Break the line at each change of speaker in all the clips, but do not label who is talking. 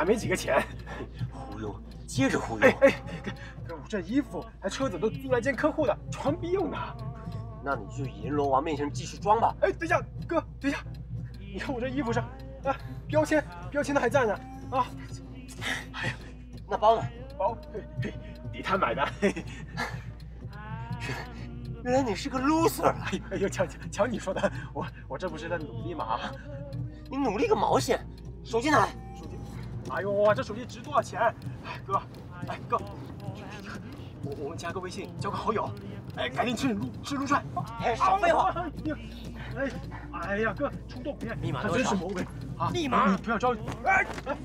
这卡没几个钱。
忽悠，接着忽悠。
哎哎，哥，我这衣服还车子都租来见客户的，装逼用的。
那你就银龙王面前继续装吧。
哎，等一下，哥，等一下，你看我这衣服上，啊，标签标签都还在呢。啊，
哎呀，那包呢？
包，嘿嘿，地摊买的。
原来你是个 loser！
哎呦，瞧瞧瞧你说的，我我这不是在努力吗？
你努力个毛线！手机拿来。
哎呦，哇这手机值多少钱？哎，哥，哎哥，我我们加个微信，交个好友。哎，赶紧吃撸吃撸串。
哎，少废话！
哎，哎呀，哥，冲动别！
密码多少？真是
魔鬼啊！
密码，
你不要着急。哎哎。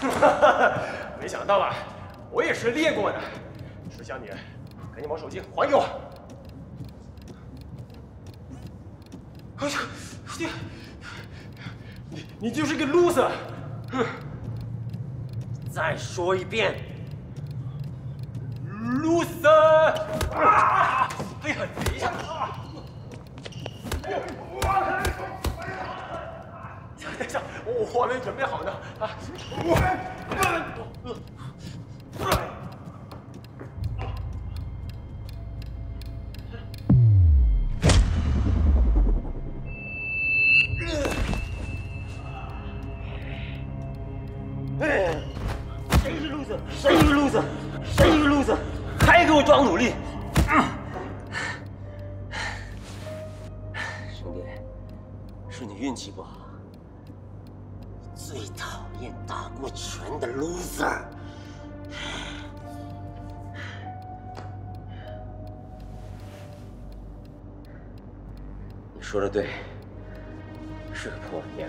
哈哈，没想到吧？我也是练过的，吃香你，赶紧把手机还给我！哎呀，你你你就是个 loser！哼！
再说一遍
，loser！啊！哎呀，等一下！等一下，我我还没准备好呢！啊！
打过拳的 loser。你说的对，是个破玩意儿。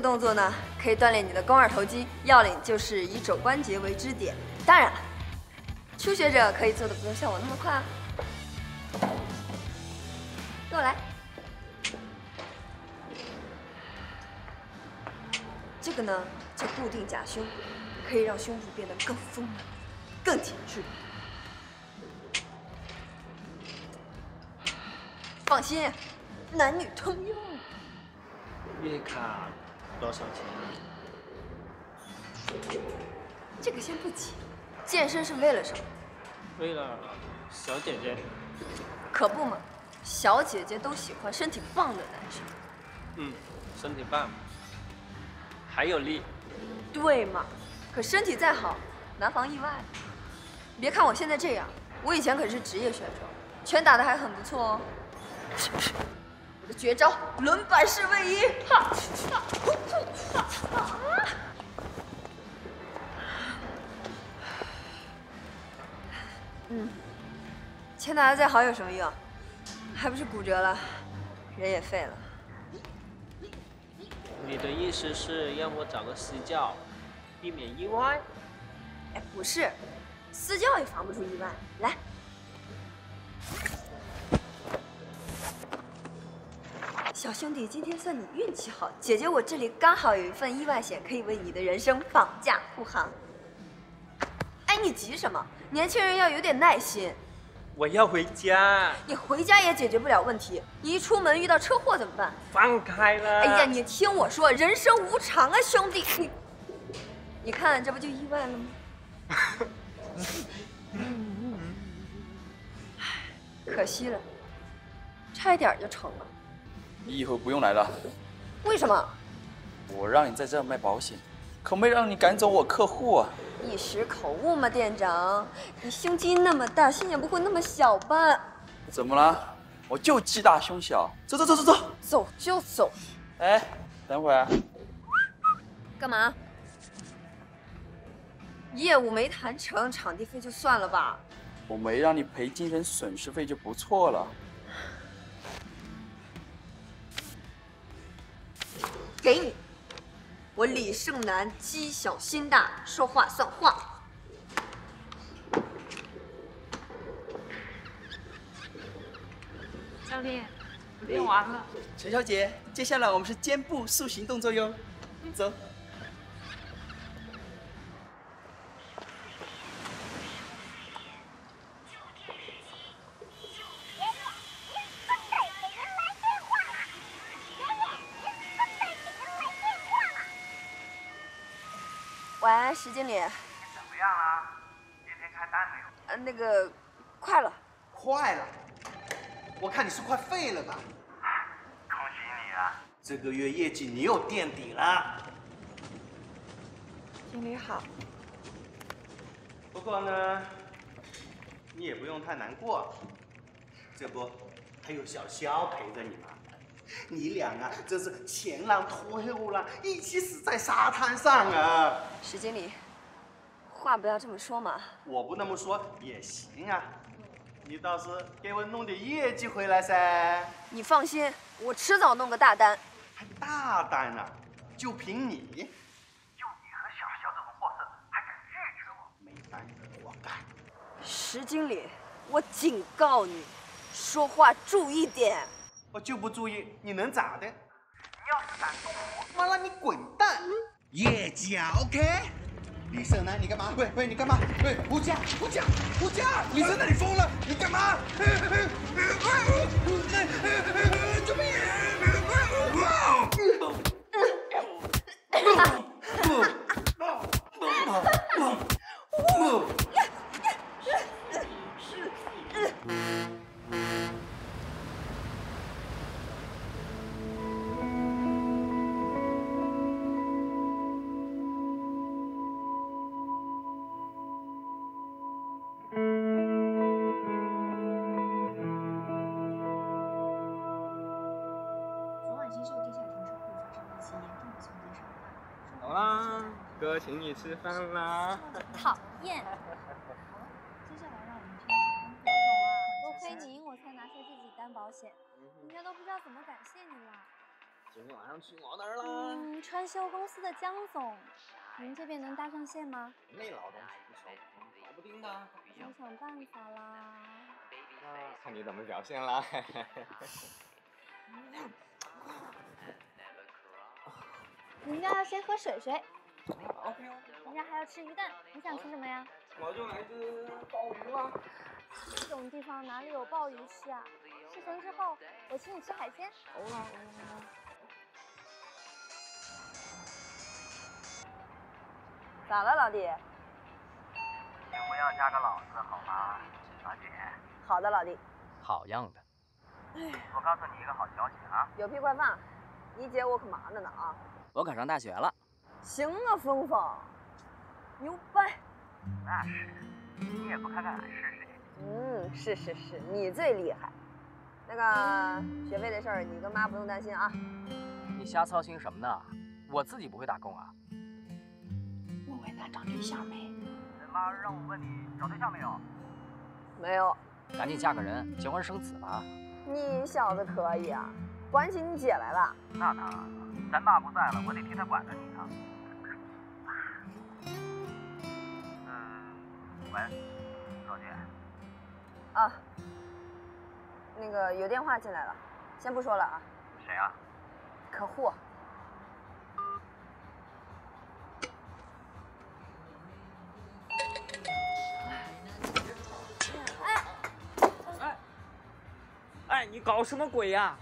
个动作呢，可以锻炼你的肱二头肌，要领就是以肘关节为支点。当然，初学者可以做的不用像我那么快啊。跟我来。这个呢叫固定假胸，可以让胸部变得更丰满、更紧致。放心，男女通用。
月卡。多少钱？
这个先不急。健身是为了什么？
为了小姐姐。
可不嘛，小姐姐都喜欢身体棒的男生。
嗯，身体棒，还有力。
对嘛？可身体再好，难防意外。别看我现在这样，我以前可是职业选手，拳打的还很不错哦。绝招轮板式位移，哈！嗯，钱打的再好有什么用？还不是骨折了，人也废了。
你的意思是让我找个私教，避免意外？
哎，不是，私教也防不住意外。来。小兄弟，今天算你运气好，姐姐我这里刚好有一份意外险，可以为你的人生保驾护航。哎，你急什么？年轻人要有点耐心。
我要回家。
你回家也解决不了问题，你一出门遇到车祸怎么办？
放开了。哎
呀，你听我说，人生无常啊，兄弟。你，你看这不就意外了吗？可惜了，差一点就成了。
你以后不用来了。
为什么？
我让你在这卖保险，可没让你赶走我客户啊！
一时口误嘛，店长。你胸肌那么大，心眼不会那么小吧？
怎么了？我就肌大胸小。走走走走走，
走就走。
哎，等会儿。
干嘛？业务没谈成，场地费就算了吧。
我没让你赔精神损失费就不错了。
给你，我李胜男积小心大，说话算话。
教练，练完了。
陈小姐，接下来我们是肩部塑形动作哟。走。
石经理。
怎么样了？今天开单没有？
呃，那个，快了。
快了？我看你是快废了吧？
恭喜你啊！
这个月业绩你又垫底了。
经理好。
不过呢，你也不用太难过，
这不还有小肖陪着你吗？你俩啊，真是前浪拖后浪，一起死在沙滩上啊！
石经理，话不要这么说嘛。
我不那么说也行啊，你倒是给我弄点业绩回来噻。
你放心，我迟早弄个大单。
还大单啊？就凭你？
就你和小肖这种货色，还敢拒绝我？
没胆子，我干。
石经理，我警告你，说话注意点。
我就不注意，你能咋的？
你要是敢动我，
妈让你滚蛋！业绩 OK。李胜男，你干嘛？喂喂，你干嘛？喂，胡家，胡家，胡家！李胜男，你疯了？你干嘛？
请你吃饭啦。
讨厌！
接下来让我们听一下
多亏您，我才拿下这几单保险，人家都不知道怎么感谢你了。
今天晚上去我那儿啦。
嗯，川修公司的江总，您这边能搭上线吗？
那老东西不熟，搞不定的。
想想办法啦。
那看你怎么表现啦。
人家要先喝水水，
OK 哦，
人家还要吃鱼蛋，你想吃什么呀？
我就来只鲍鱼啦。
这种地方哪里有鲍鱼吃啊？事成之后，我请你吃海鲜。
咋了，老弟？
请不要加个老字好吗，老姐？
好的，老弟。
好样的。
我告诉你一个好消息啊，
有屁快放！你姐我可忙着呢啊。
我考上大学了。
行啊，峰峰，牛掰！
那是，你也不看看俺试试去。
嗯，是是是，你最厉害。那个学费的事儿，你跟妈不用担心啊。
你瞎操心什么呢？我自己不会打工啊。
我问他找对象没？
妈让我问你找对象没有？
没有，
赶紧嫁个人，结婚生子吧。
你小子可以啊，管起你姐来了。
那当然了，咱爸不在了，我得替他管着你呢。喂，老姐，
啊，那个有电话进来了，先不说了啊。
谁啊？
客户。
哎，你搞什么鬼呀、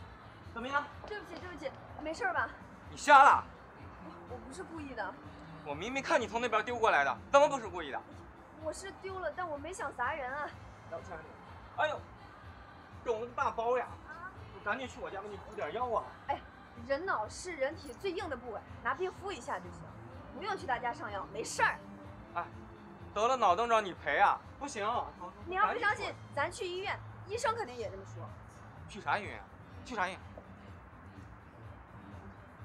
怎么样？
对不起，对不起，没事吧？
你瞎了？
我不是故意的，
我明明看你从那边丢过来的，怎么不是故意的？
我是丢了，但我没想砸人啊。
哎呦，肿了个大包呀！我赶紧去我家给你补点药啊！
哎，人脑是人体最硬的部位，拿冰敷一下就行，不用去他家上药，没事儿。
哎，得了脑症让你赔啊？不行！
你要不相信，咱去医院，医生肯定也这么说。
去啥医院？去啥医院？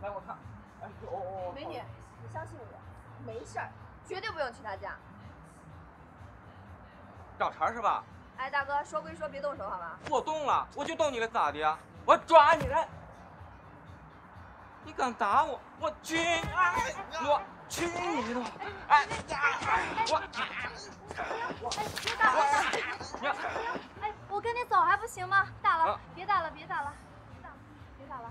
来，我看。哎呦，
美女，你相信我，没事儿，绝对不用去他家。
找茬是吧？
哎，大哥，说归说，别动手好吗？
我动了，我就动你了，咋的呀？我抓你来！你敢打我，我去！哎，我去你的！哎，我
别打了！哎，我跟你走还不行吗？打了，别打了，别打了，别打了！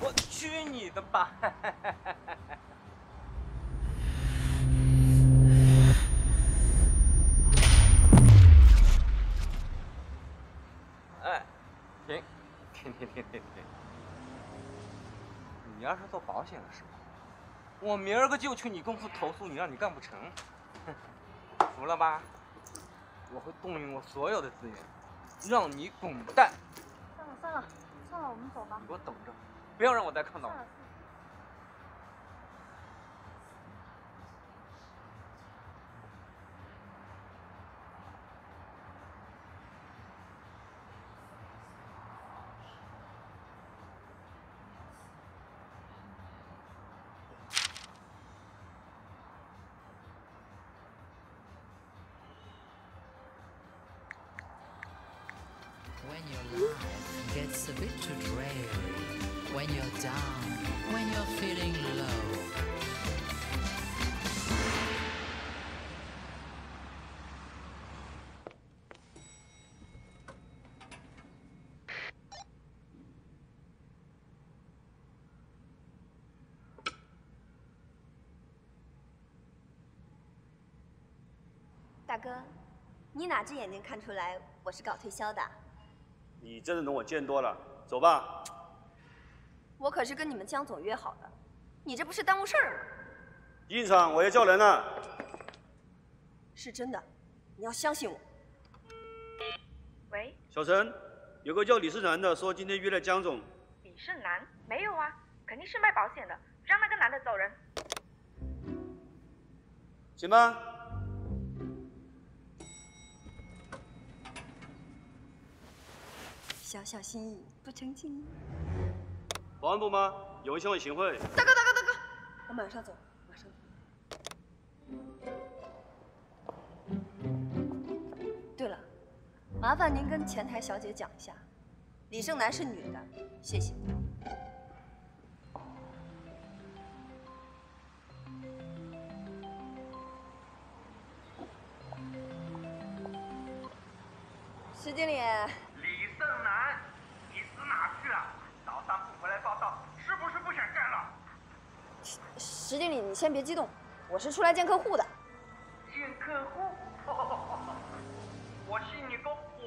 我去你的吧！哎，停，停停停停停！做保险的是吧？我明儿个就去你公司投诉你，让你干不成。服了吧？我会动用我所有的资源，让你滚蛋！
算了算了算了，我们走吧。
你给我等着，不要让我再看到你。
When your life gets a bit too dreary, when you're down, when you're feeling low.
“大哥，你哪只眼睛看出来我是搞推销的？
你这种人我见多了，走吧。
我可是跟你们江总约好的，你这不是耽误事儿吗？
印厂我要叫人了。
是真的，你要相信我。
喂，
小陈，有个叫李世南的说今天约了江总。
李胜男没有啊，肯定是卖保险的，让那个男的走人。
行吧。
小小心意不成敬。
保安部吗？有人向我行贿。
大哥，大哥，大哥，我马上走，马上走。对了，麻烦您跟前台小姐讲一下，李胜男是女的，谢谢。石经理。
李胜男，你死哪去了？早上不回来报道，是不是不想干了？
石经理，你先别激动，我是出来见客户的。
见客户？我信你个鬼！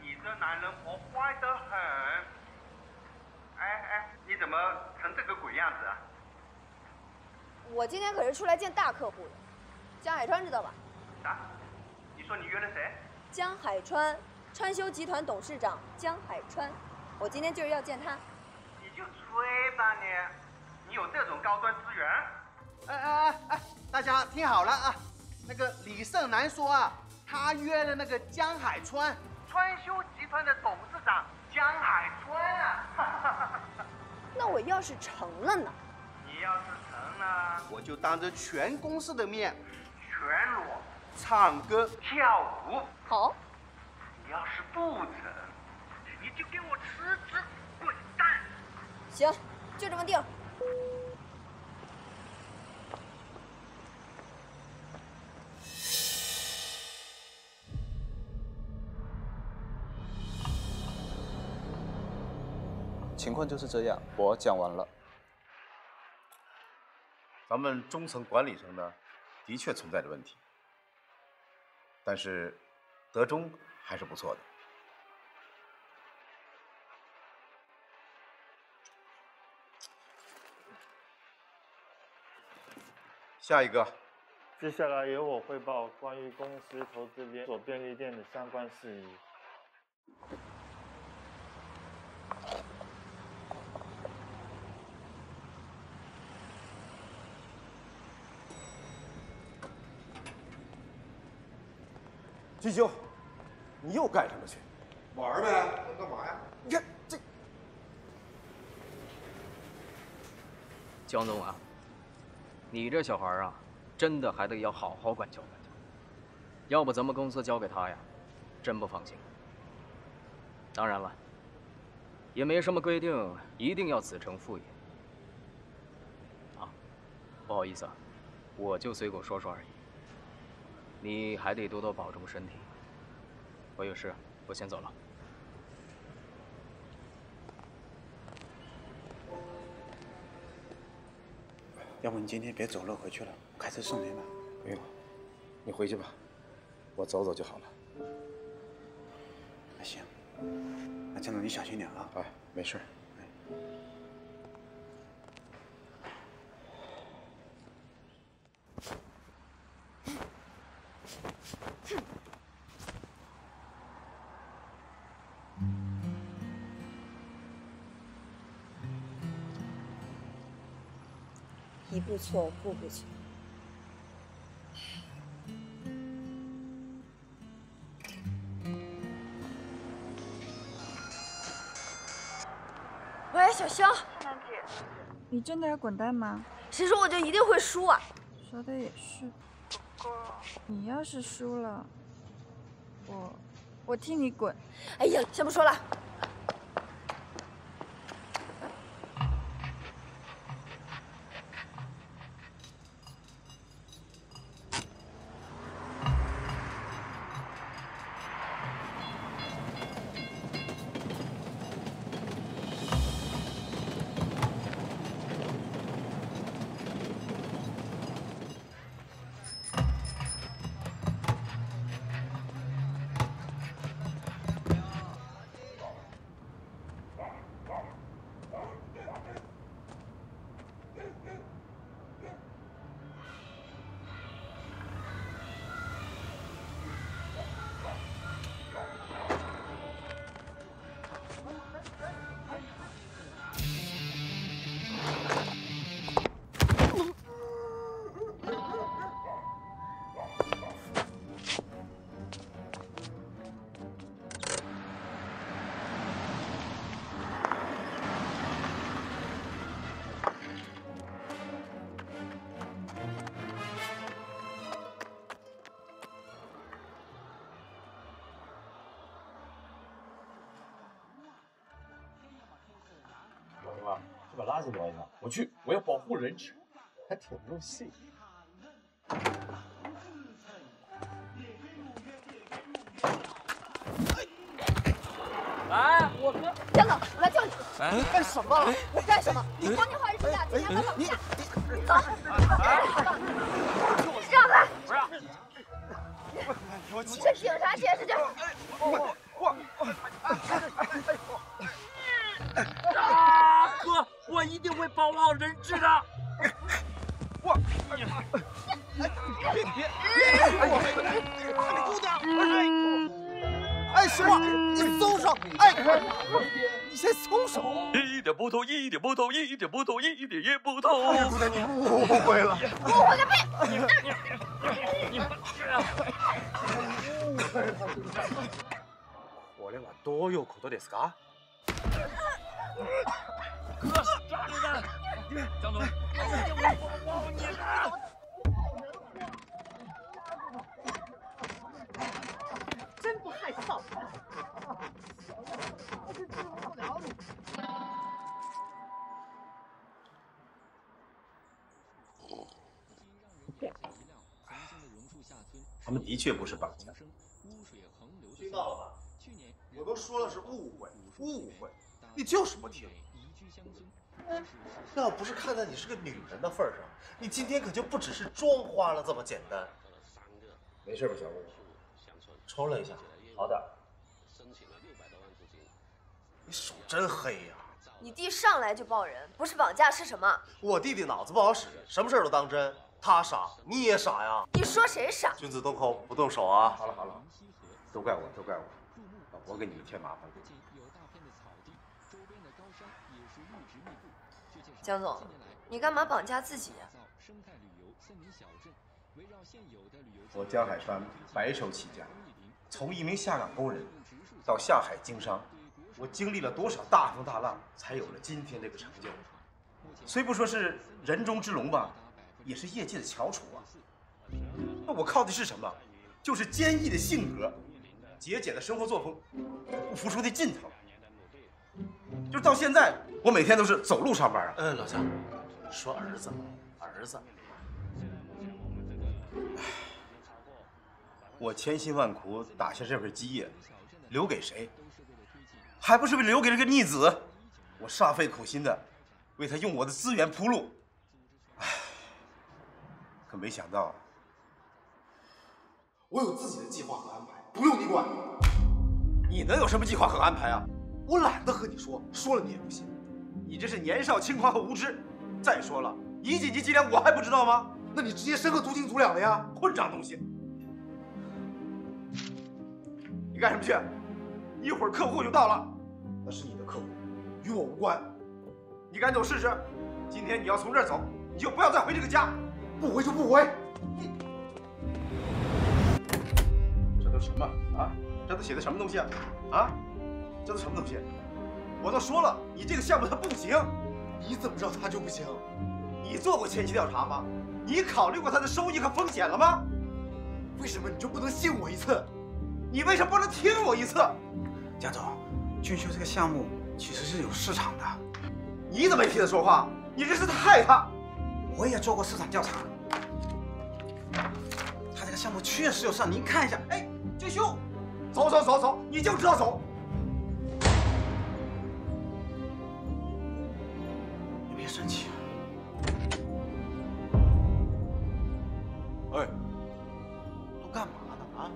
你这男人婆坏得很。哎哎，你怎么成这个鬼样子啊？
我今天可是出来见大客户的，江海川知道吧？
啥？你说你约了谁？
江海川，川修集团董事长江海川，我今天就是要见他。
你就吹吧你，你有这种高端资源？
哎哎哎哎，大家听好了啊，那个李胜男说啊，他约了那个江海川，
川修集团的董事长江海川啊。
那我要是成了呢？
你要是成了，
我就当着全公司的面，
全裸
唱歌
跳舞。
好。
你要是不成，你就给我辞职滚蛋。
行，就这么定。
情况就是这样，我讲完了。
咱们中层管理层呢，的确存在着问题，但是德中还是不错的。下一个，
接下来由我汇报关于公司投资连锁便利店的相关事宜。
金修，你又干什么去？
玩呗，能干嘛呀？
你看这，
江总啊，你这小孩啊，真的还得要好好管教管教，要不咱们公司交给他呀，真不放心。当然了，也没什么规定一定要子承父业。啊，不好意思啊，我就随口说说而已。你还得多多保重身体。我有事，我先走了。
要不你今天别走了，回去了，开车送你吧。
不用，你回去吧，我走走就好了。
那行，那江总你小心点啊。
哎，没事。
错，不不错。喂，小肖，
南姐，你真的要滚蛋吗？
谁说我就一定会输啊？
说的也是。不过，你要是输了，我我替你滚。
哎呀，先不说了。
我要保护人质，还挺入戏。
来，我哥。
江总，我来救你。
你
干什么？我干什么？你光天化日之下，今天来绑架，
ういうことですか？
哥，抓住他！江总，我一定会保护你的。
真不害臊！
他们的确不是绑架。
听到了吧？ 我都说了是误会，误会，你就是不听。要不是看在你是个女人的份上，你今天可就不只是妆花了这么简单。
没事吧，小吴？
抽了一下，好点。你手真黑呀！
你弟上来就抱人，不是绑架是什么？
我弟弟脑子不好使，什么事都当真。他傻，你也傻呀！
你说谁傻？
君子动口不动手啊！
好了好了，都怪我，都怪我，我给你们添麻烦了。
江总，你干嘛绑架自己呀、
我江海川白手起家，从一名下岗工人到下海经商，我经历了多少大风大浪，才有了今天这个成就。虽不说是人中之龙吧，也是业界的翘楚啊。那我靠的是什么？就是坚毅的性格，节俭的生活作风，不服输的劲头。就是到现在，我每天都是走路上班啊。
嗯，老姜，说儿子，儿子，
我千辛万苦打下这份基业，留给谁？还不是为留给这个逆子？我煞费苦心的为他用我的资源铺路，唉，可没想到，
我有自己的计划和安排，不用你管。
你能有什么计划和安排啊？
我懒得和你说，说了你也不信。
你这是年少轻狂和无知。再说了，乙紧急伎俩我还不知道吗？
那你直接申个督军组两了呀！
混账东西！你干什么去？一会儿客户就到了。
那是你的客户，与我无关。
你敢走试试？今天你要从这儿走，你就不要再回这个家。
不回就不回。
啊？这都写的什么东西啊？啊？这都什么东西？我都说了，你这个项目它不行。
你怎么知道它就不行？
你做过前期调查吗？你考虑过它的收益和风险了吗？
为什么你就不能信我一次？
你为什么不能听我一次？
江总，俊秀这个项目其实是有市场的。
你怎么没替他说话？你这是在害他！
我也做过市场调查，他这个项目确实有市场。您看一下，
哎，俊秀，走走走走，你就知道走。
你别生气。
哎，都干嘛呢啊？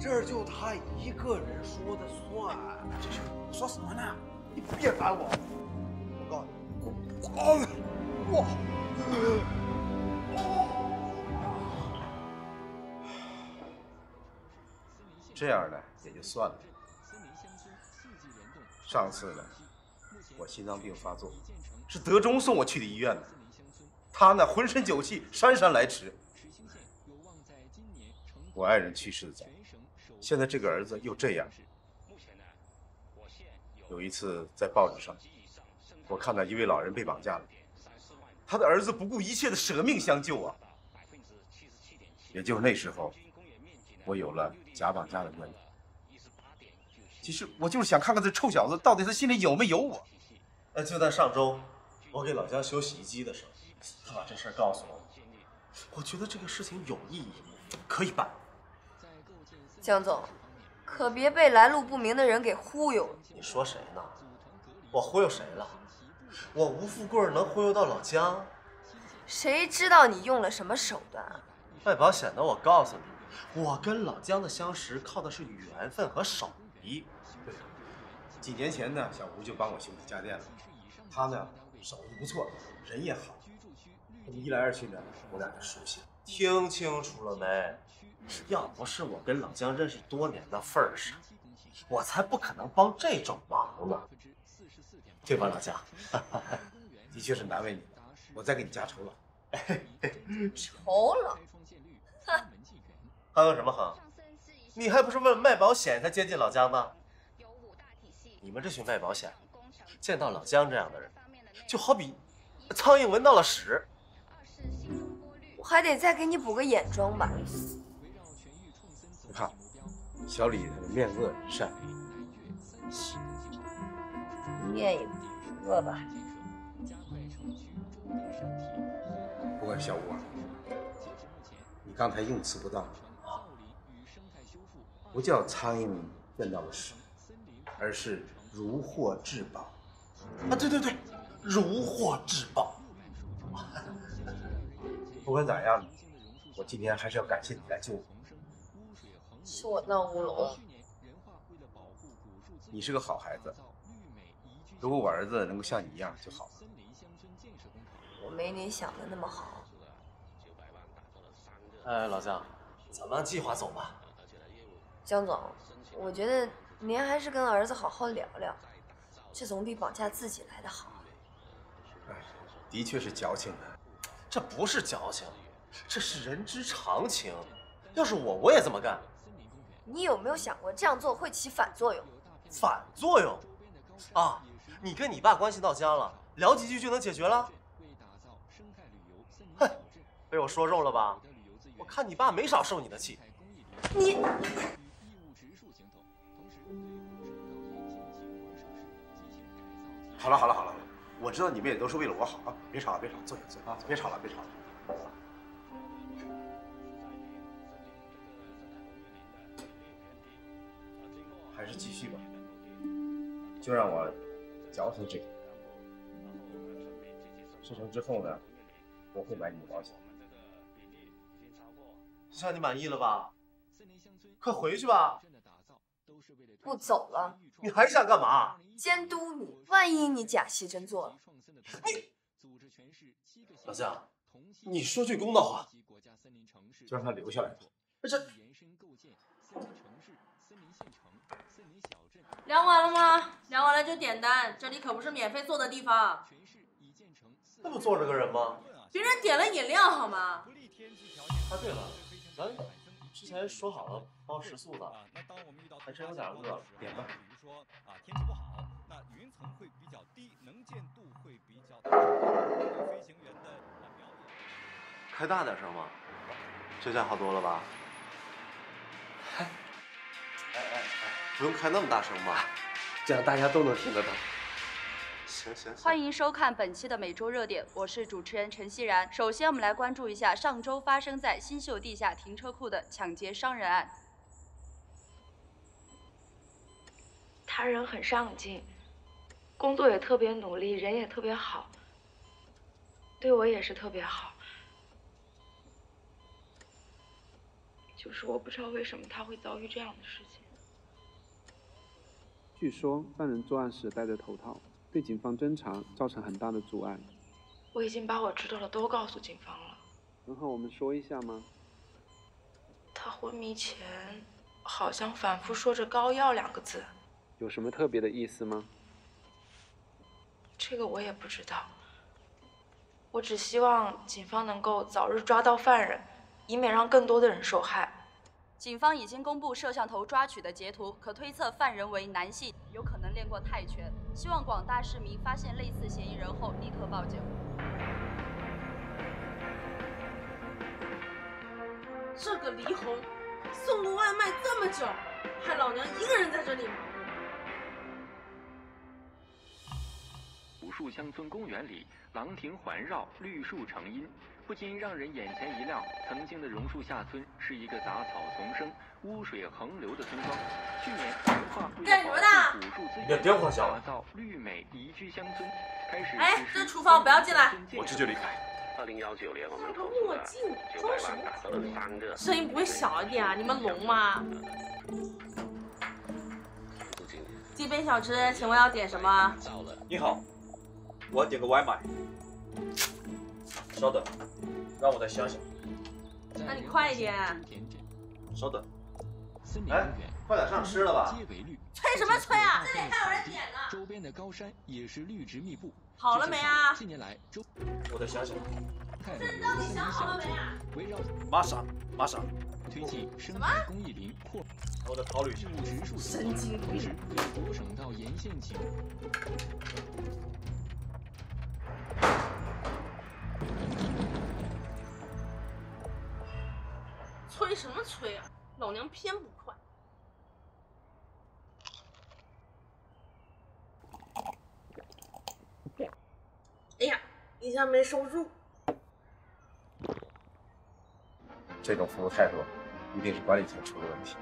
这就他一个人说的算。
俊秀，说什么呢？
你别烦我。我告诉你，我，哇，
这样呢也就算了。上次呢，我心脏病发作，是德忠送我去的医院的。他呢浑身酒气，姗姗来迟。我爱人去世的早，现在这个儿子又这样。有一次在报纸上，我看到一位老人被绑架了，他的儿子不顾一切的舍命相救啊。也就是那时候，我有了假绑架的念头。其实我就是想看看这臭小子到底他心里有没有我。
呃，就在上周，我给老姜修洗衣机的时候，他把这事儿告诉我，我觉得这个事情有意义，可以办。
江总，可别被来路不明的人给忽悠了。
你说谁呢？我忽悠谁了？我吴富贵能忽悠到老姜？
谁知道你用了什么手段啊？
卖保险的，我告诉你，我跟老姜的相识靠的是缘分和手艺。
对，几年前呢，小吴就帮我修理家电了。他呢，手艺不错，人也好。这么一来二去呢，我俩就熟悉了。
听清楚了没？要不是我跟老姜认识多年的份上，我才不可能帮这种忙呢。对吧，老姜？
的确是难为你了，我再给你加酬劳。
酬劳？
哼，什么哼？你还不是为了卖保险才接近老姜的？你们这群卖保险，见到老姜这样的人，就好比苍蝇闻到了屎。
我还得再给你补个眼妆吧。
你看，小李他的面恶善，
面也恶吧。
不过小吴啊，你刚才用词不当，不叫苍蝇见到了屎，而是如获至宝。
啊，对对对，如获至宝。
不管咋样，我今天还是要感谢你来救我。
是我闹乌龙。
你是个好孩子，如果我儿子能够像你一样就好了。
我没你想的那么好。
哎，老姜，咱们按计划走吧。
江总，我觉得您还是跟儿子好好聊聊，这总比绑架自己来的好。
哎，的确是矫情的。
这不是矫情，这是人之常情。要是我，我也这么干。
你有没有想过这样做会起反作用？
反作用？啊，你跟你爸关系到家了，聊几句就能解决了？哼，被我说中了吧？我看你爸没少受你的气。
你。
好了好了好了，我知道你们也都是为了我好啊！别吵了别吵，坐下坐下啊！别吵了别吵了。还是继续吧，就让我嚼头这个。事成之后呢，我会买你的保险。
这样你满意了吧？快回去吧。
不走了。
你还想干嘛？
监督你，万一你假戏真做了。
你，老姜，你说句公道话，
就让他留下来吧。
这。
量完了吗？量完了就点单，这里可不是免费坐的地方。
那不坐着个人吗？
别人点了饮料好吗？
啊，对了，咱之前说好了包食宿的，还真有点饿了，点吧。
比如说啊，天气不好，那云层会比较低，能见度会比较大。飞行员的表演。
开大点声嘛，这下好多了吧？哎哎哎，不用开那么大声吧，这样大家都能听得到。行行。
欢迎收看本期的每周热点，我是主持人陈熙然。首先，我们来关注一下上周发生在新秀地下停车库的抢劫伤人案。
他人很上进，工作也特别努力，人也特别好，对我也是特别好。就是我不知道为什么他会遭遇这样的事情。
据说犯人作案时戴着头套，对警方侦查造成很大的阻碍。
我已经把我知道的都告诉警方了。
能和我们说一下吗？
他昏迷前好像反复说着“膏药”两个字。
有什么特别的意思吗？
这个我也不知道。我只希望警方能够早日抓到犯人，以免让更多的人受害。
警方已经公布摄像头抓取的截图，可推测犯人为男性，有可能练过泰拳。希望广大市民发现类似嫌疑人后立刻报警。
这个黎红送个外卖这么久，害老娘一个人在这里忙
树乡村公园里，廊亭环绕，绿树成荫，不禁让人眼前一亮。曾经的榕树下村是一个杂草丛生、污水横流的村庄。去年，文化为了保护古树资源，打造绿美宜居乡村，开始
哎，这厨房不要进来，
我这就离开。
二零幺九年，我们投
墨镜，装什么？声音不会小一点啊？你们聋吗？这边小吃，请问要点什么？
你好，我要点个外卖。稍等，让我再想想。
那你快一点。
稍等。
哎，快点上吃了吧。
催什么催啊？这里还有人点呢。
周边的高山也是绿植密布。
好了没啊？
近年来，周
我再想想。
这到底想好了没啊？
围绕
马上，马上。
推进生态公益林扩，
我的考虑。
植物植树
神经病。
古省道沿线景。
催什么催啊？老娘偏不快。哎呀，一下没收住。
这种服务态度，一定是管理层出了问题。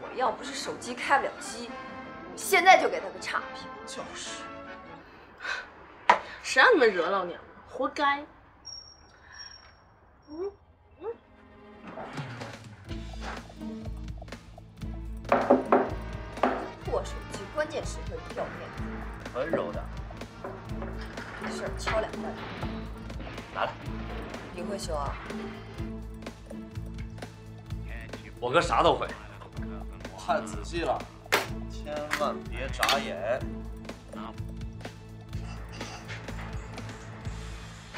我要不是手机开不了机，我现在就给他个差评。
就是。
谁让你们惹老娘了？活该。嗯嗯。
破手机，关键时刻掉链子。
温柔点。
没事，敲两下。
拿来。
你会修啊？
我哥啥都会。我看仔细了，千万别眨眼。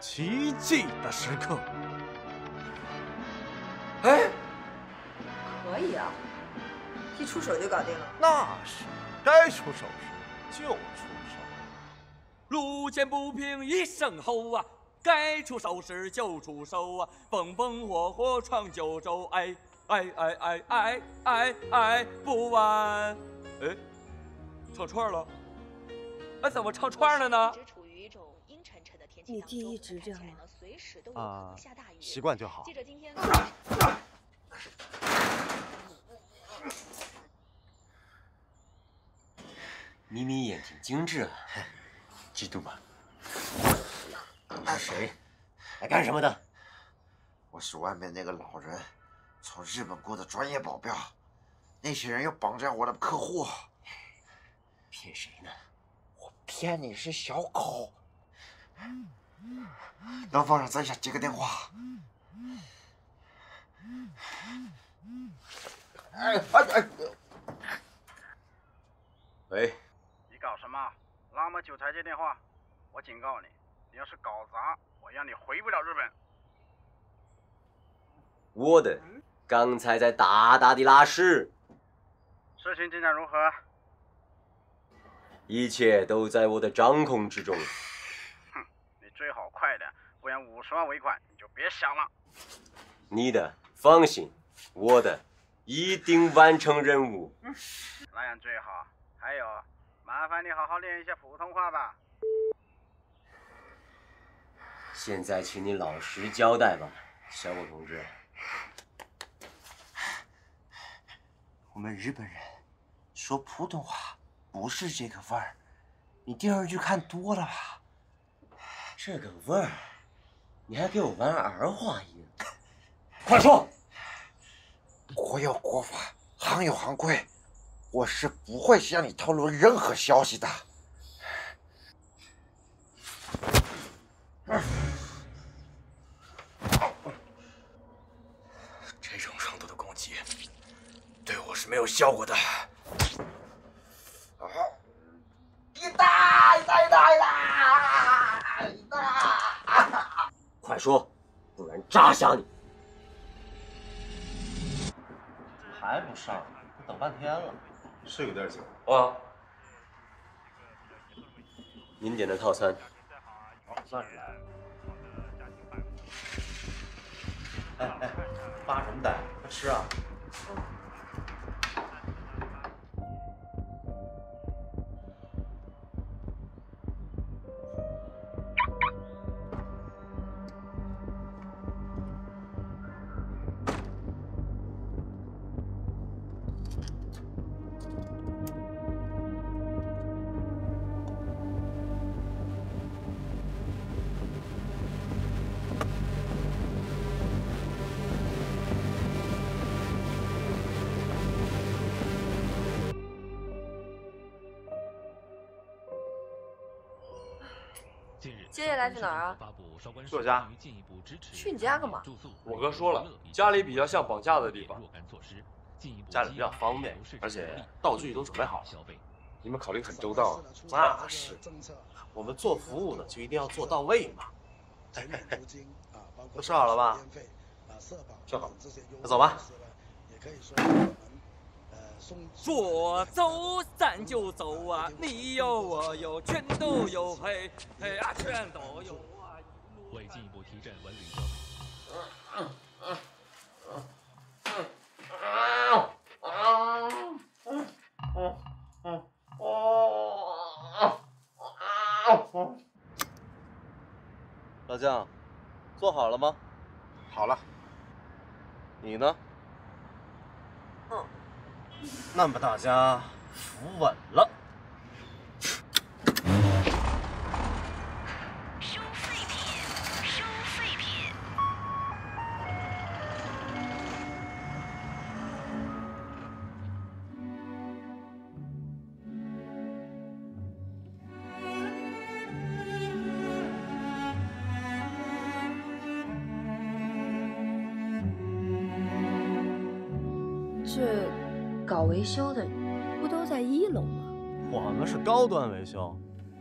奇迹的时刻。
哎，
可以啊，一出手就搞定了。
那是，该出手时就出手。
路见不平一声吼啊，该出手时就出手啊，风风火火闯九州，哎哎哎哎哎哎哎不完。哎，唱串了？哎，怎么唱串了呢？
你弟一直这样吗？
啊，习惯就好。
咪咪眼睛精致啊，
嫉妒吧？
你是谁？来干什么的？
我是外面那个老人，从日本过的专业保镖。那些人要绑架我的客户。
骗谁呢？
我骗你是小狗。能放上在下接个电话？
哎哎哎！喂。
你搞什么？那么久才接电话？我警告你，你要是搞砸，我让你回不了日本。
我的，刚才在大大的拉屎。
事情进展如何？
一切都在我的掌控之中。
最好快点，不然五十万尾款你就别想了。
你的放心，我的一定完成任务。
那样最好。还有，麻烦你好好练一下普通话吧。
现在请你老实交代吧，小狗同志。
我们日本人说普通话不是这个味儿，你电视剧看多了吧？
这个味儿，你还给我玩儿化音？
快说！国有国法，行有行规，我是不会向你透露任何消息的。
这种程度的攻击，对我是没有效果的。
一大一大一大一大一大！
快说，不然扎瞎你！
还不上？等半天了，
是有点久。
啊，您点的套餐。
哦，算是来了。哎哎，发什么呆？快吃啊！
接去哪儿啊？
去我家。
去你家干嘛？
我哥说了，家里比较像绑架的地方，
家里比较方便，而且道具都准备好了。
你们考虑很周到啊。
那是，我们做服务的就一定要做到位嘛。都吃好了吧？
吃好。
那走吧。
说走咱就走啊！你有我有，全都有，嘿嘿啊，全都有啊！
为进一步提振文旅消
费。老姜，做好了吗？
好了。
你呢？
嗯。
那么大家扶稳了。
收废品收废品
这搞维修的，不都在一楼吗？
我们是高端维修，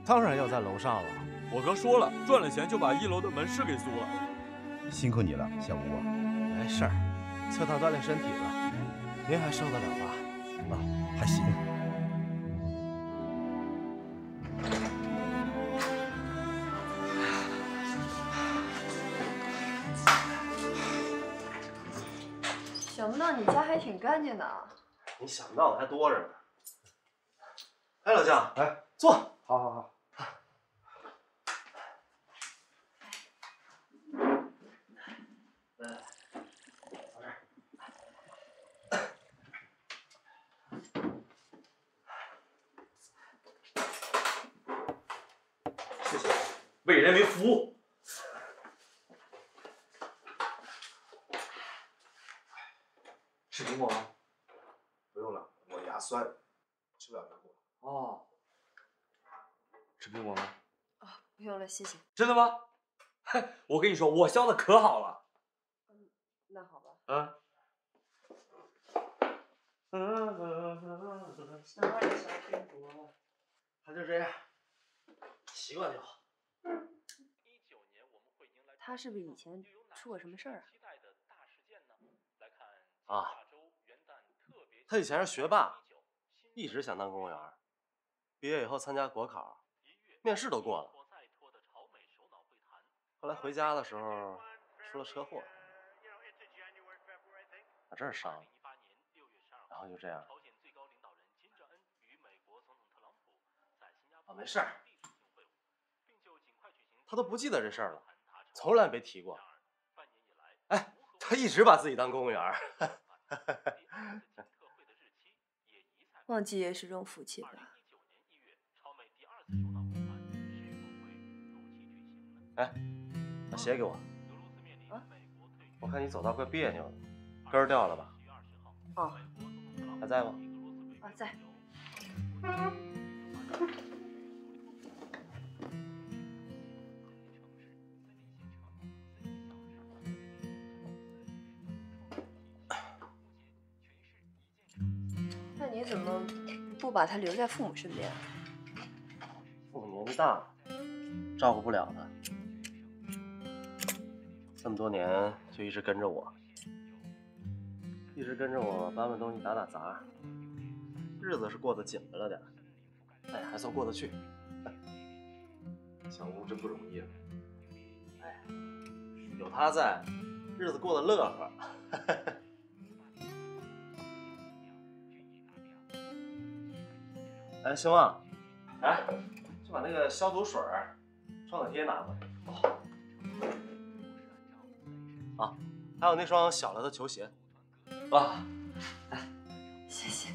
当然要在楼上了。
我哥说了，赚了钱就把一楼的门市给租了。
辛苦你了，小吴啊。
没事儿，就当锻炼身体了。您还受得了吧？
啊，还行。
想不到你家还挺干净的啊。
你想不到的还多着呢。哎，老姜，哎，坐。
好好好。
谢谢，为人民服务。
吃苹果吗？
不用了，我牙酸，吃不了苹果。
哦。吃苹果吗？
啊，不用了，谢谢。
真的吗？我跟你说，我削的可好了。
嗯，那好吧。
嗯。
他就这样，习惯就好。
他是不是以前出过什么事儿啊？
啊，他以前是学霸，一直想当公务员。毕业以后参加国考，面试都过了。后来回家的时候出了车祸，把这儿伤了，然后就这样。啊，没事儿，他都不记得这事儿了，从来没提过。哎，他一直把自己当公务员。
忘记也是种福气吧。
哎，把鞋给我。
啊？
我看你走道怪别扭的，跟儿掉了吧？
哦。
还在吗？
啊，在。那你怎么不把他留在父母身边？
父母年纪大了，照顾不了他。这么多年就一直跟着我，一直跟着我搬搬东西、打打杂，日子是过得紧巴了点，但也还算过得去。
小吴真不容易啊！
哎，有他在，日子过得乐呵。哎，兴旺，哎，去把那个消毒水、创可贴拿过来。啊，还有那双小了的球鞋。
啊，
谢谢。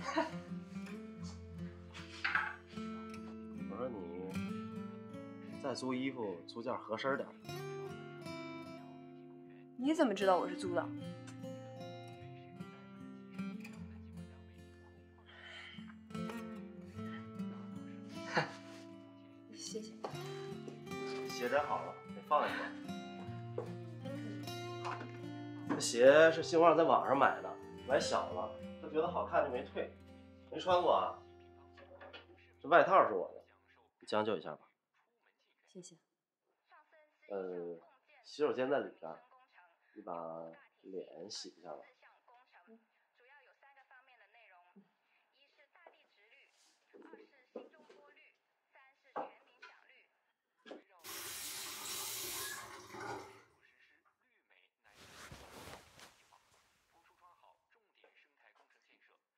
我说你再租衣服，租件合身点。
你怎么知道我是租的？
鞋是兴旺在网上买的，买小了，他觉得好看就没退，没穿过啊。这外套是我的，你将就一下吧。
谢谢。
呃，洗手间在里边，你把脸洗一下吧。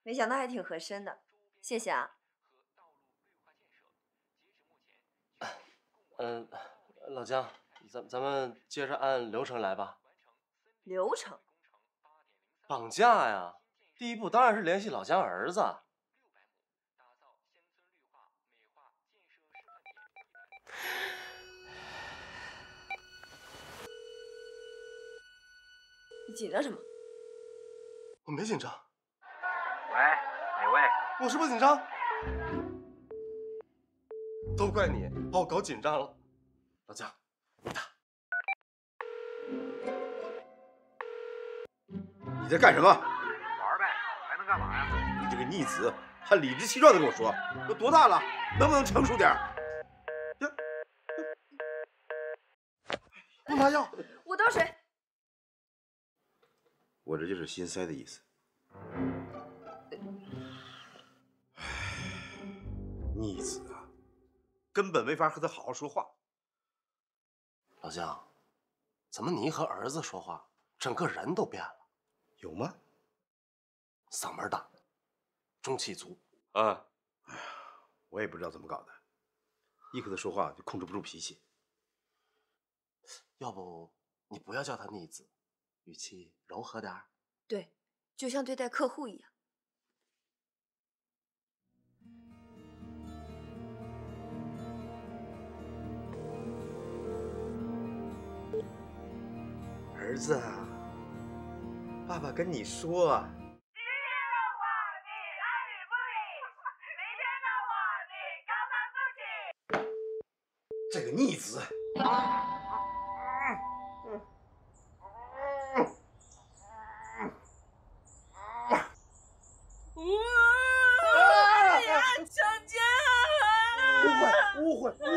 没想到还挺合身的，谢谢啊。
嗯，老姜，咱咱们接着按流程来吧。
流程？
绑架呀！第一步当然是联系老姜儿子。
你紧张什么？
我没紧张。我是不是紧张？都怪你把我搞紧张了，老姜，你打。
你在干什么？
玩呗，还能干嘛呀？你这？
个逆子，还理直气壮的跟我说，都多大了，能不能成熟点儿？
不拿药，
我倒水。
我这就是心塞的意思。逆子啊，根本没法和他好好说话。
老姜，怎么你和儿子说话，整个人都变了？
有吗？
嗓门大，中气足。
啊，哎呀，我也不知道怎么搞的，一和他说话就控制不住脾气。
要不你不要叫他逆子，语气柔和点儿。
对，就像对待客户一样。
儿子啊，爸爸跟你说啊，这个逆子。误会，误会，误会！
误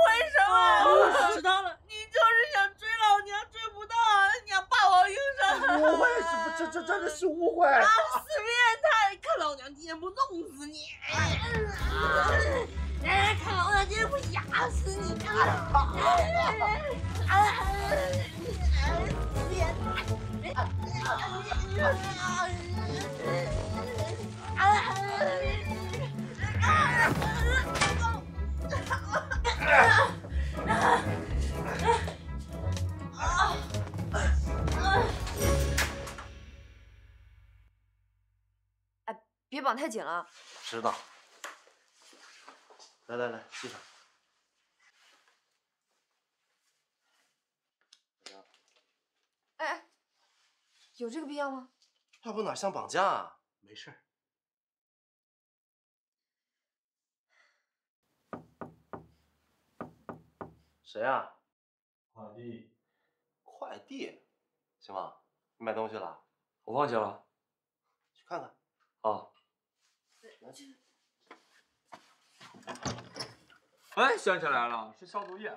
会什么？知道了，你就是想追老娘，追不到，娘霸王硬上。
误会，真的是误会！
啊，死变态！看老娘今天不弄死你！哎，看老娘今天不压死你！变
绑太紧了。
知道。来来来，系上。
哎哎，有这个必要吗？
要不哪像绑架啊？没事儿。谁啊、
快递。
快递，行吗？你买东西了？
我忘记了。
去看看。
好。哎，想起来了，是消毒液。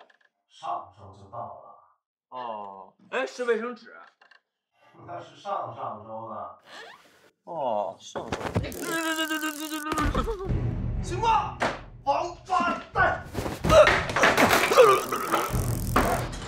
上周就到了，
哦，哎，是卫生纸。
那是上上周的。
哦，上周。
行吧，王八蛋！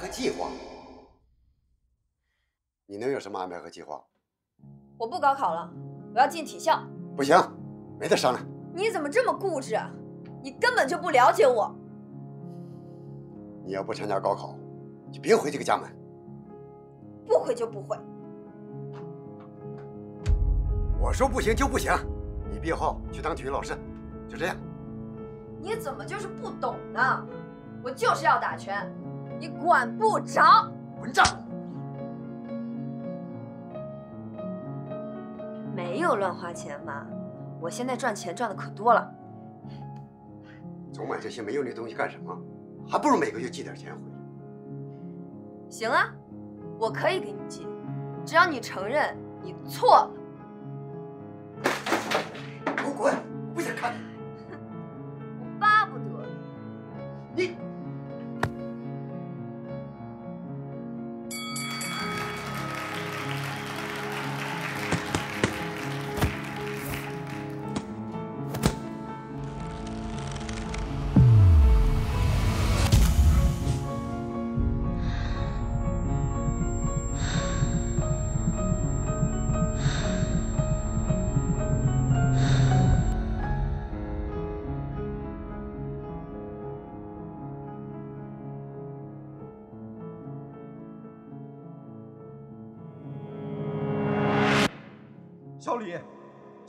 和计划，你能有什么安排和计划？
我不高考了，我要进体校。
不行，没得商量。
你怎么这么固执啊？你根本就不了解我。
你要不参加高考，就别回这个家门。
不回就不回。
我说不行就不行。你毕业后去当体育老师，就这样。
你怎么就是不懂呢？我就是要打拳，你管不着。
混账！
没有乱花钱嘛，我现在赚钱赚的可多了。
总买这些没用的东西干什么？还不如每个月寄点钱回来。
行啊，我可以给你寄，只要你承认你错了。
给我滚！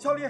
小李，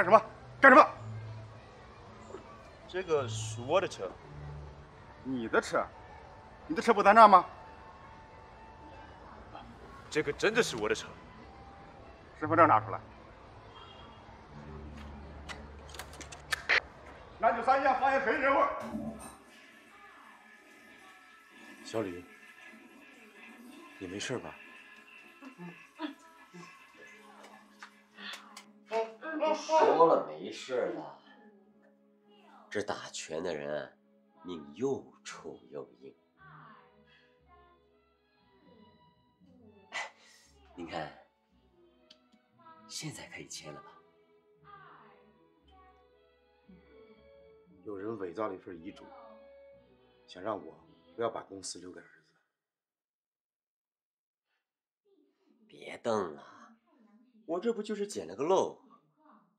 干什么？干什么？
这个是我的车。
你的车？你的车不在那吗？
这个真的是我的车。
身份证拿出来。那就三巷发现嫌疑人物。
小李，你没事吧？
不说了没事了。这打拳的人命又臭又硬。哎，您看，现在可以签了吧？
有人伪造了一份遗嘱，想让我不要把公司留给儿子。
别瞪了，我这不就是捡了个漏，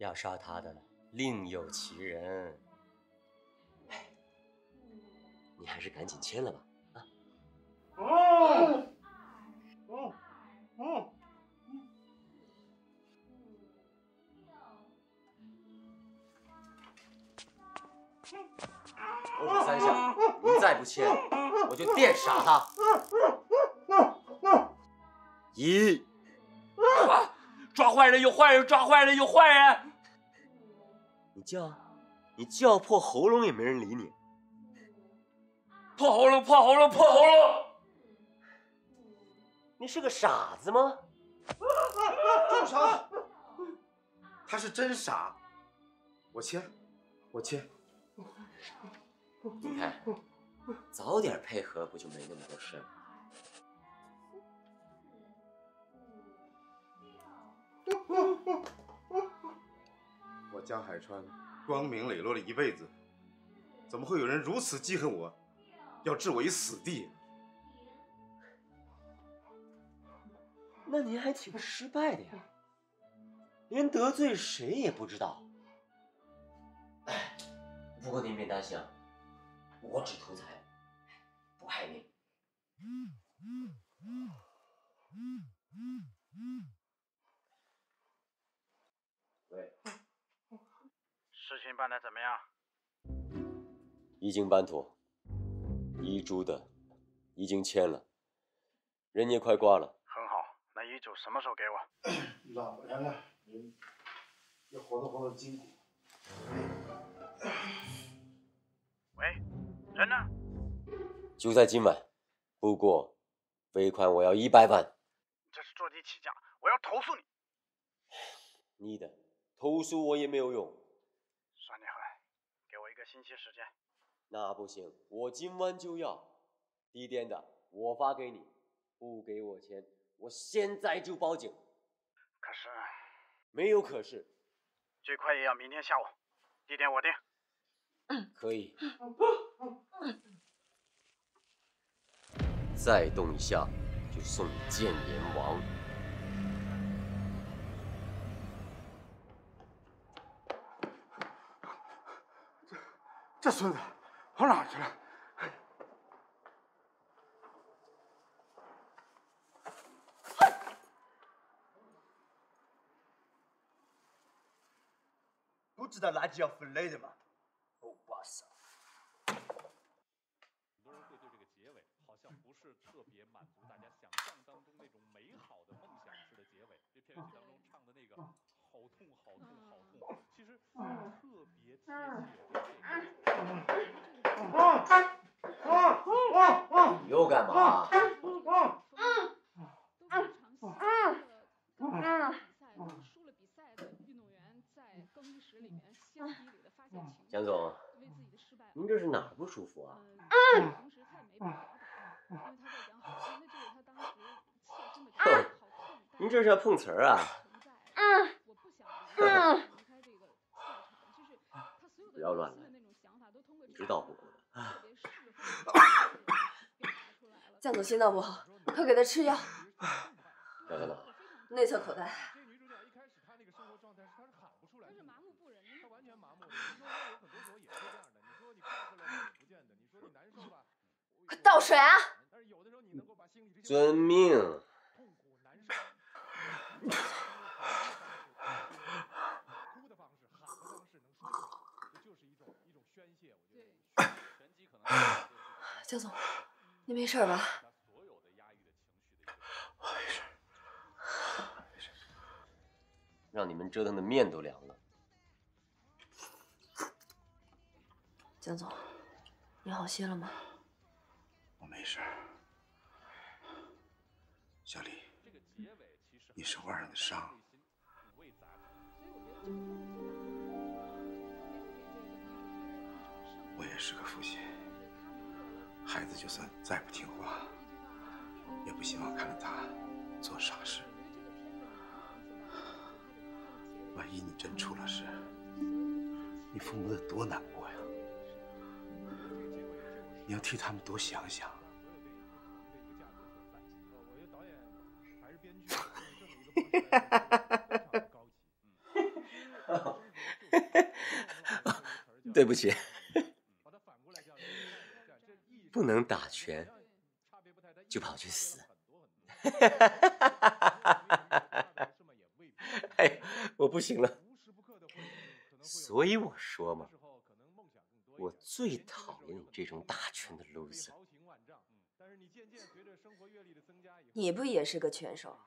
要杀他的另有其人。哎，你还是赶紧签了吧，啊！
哦，哦，哦。
我数三下，你再不签，我就电杀他。一，
抓坏人有坏人，抓坏人有坏人。
你叫，你叫破喉咙也没人理你。
破喉咙，破喉咙，破喉咙！
你是个傻子吗？
住手！他是真傻。我切，我切。
你看，早点配合不就没那么多事儿？
江海川光明磊落了一辈子，怎么会有人如此记恨我，要置我于死地？
那您还挺失败的呀，连得罪谁也不知道。哎，不过您别担心啊，我只图财，不害命。
事情办得怎么样？
已经办妥，遗嘱的已经签了，人也快挂了。
很好，那遗嘱什么时候给我？
老回来了，你要活动活动筋骨。
喂，人呢？
就在今晚，不过尾款我要一百万。
这是坐地起价，我要投诉你。
你的投诉我也没有用。
算你狠，给我一个星期时间。
那不行，我今晚就要。地点的我发给你，不给我钱，我现在就报警。
可是，
没有可是。
最快也要明天下午，地点我定。
可以。再动一下，就送你见阎王。
这孙子跑哪去了？
不知道垃圾要分类的吗？欧巴桑。
很多人会对这个结尾好像不是特别满足大家想象当中那种美好的梦想式的结尾。这片尾曲当中唱的那个“好痛好痛好痛”，其实特别贴切。
又干嘛？江总，您这是哪儿不舒服啊？您这是要碰瓷儿啊？不要乱来。知道不？
江总 心脏不好，快给他吃药。
药在哪？
内侧口袋。快倒水啊！
遵命。
江总，你没事吧？
我没事，没事。让你们折腾的面都凉了。
江总，你好些了吗？
我没事。小李，你手腕上的伤，我也是个父亲。孩子就算再不听话，也不希望看着他做傻事。万一你真出了事，你父母得多难过呀！你要替他们多想想。
对不起。不能打拳，就跑去死。哎，我不行了，所以我说嘛，我最讨厌你这种打拳的 loser。
你不也是个拳手？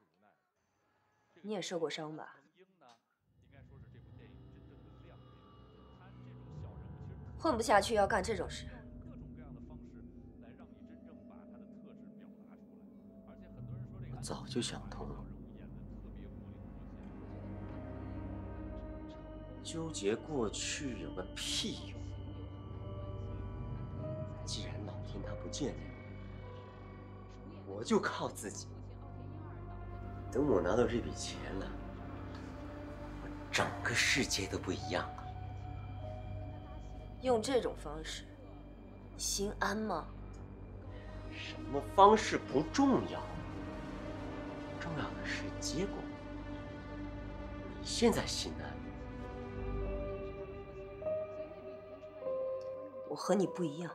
你也受过伤吧？混不下去要干这种事？
早就想通了，纠结过去有个屁用！既然老天他不见谅，我就靠自己。等我拿到这笔钱了，我整个世界都不一样了。
用这种方式，心安吗？
什么方式不重要。重要的是结果。你现在心安？
我和你不一样。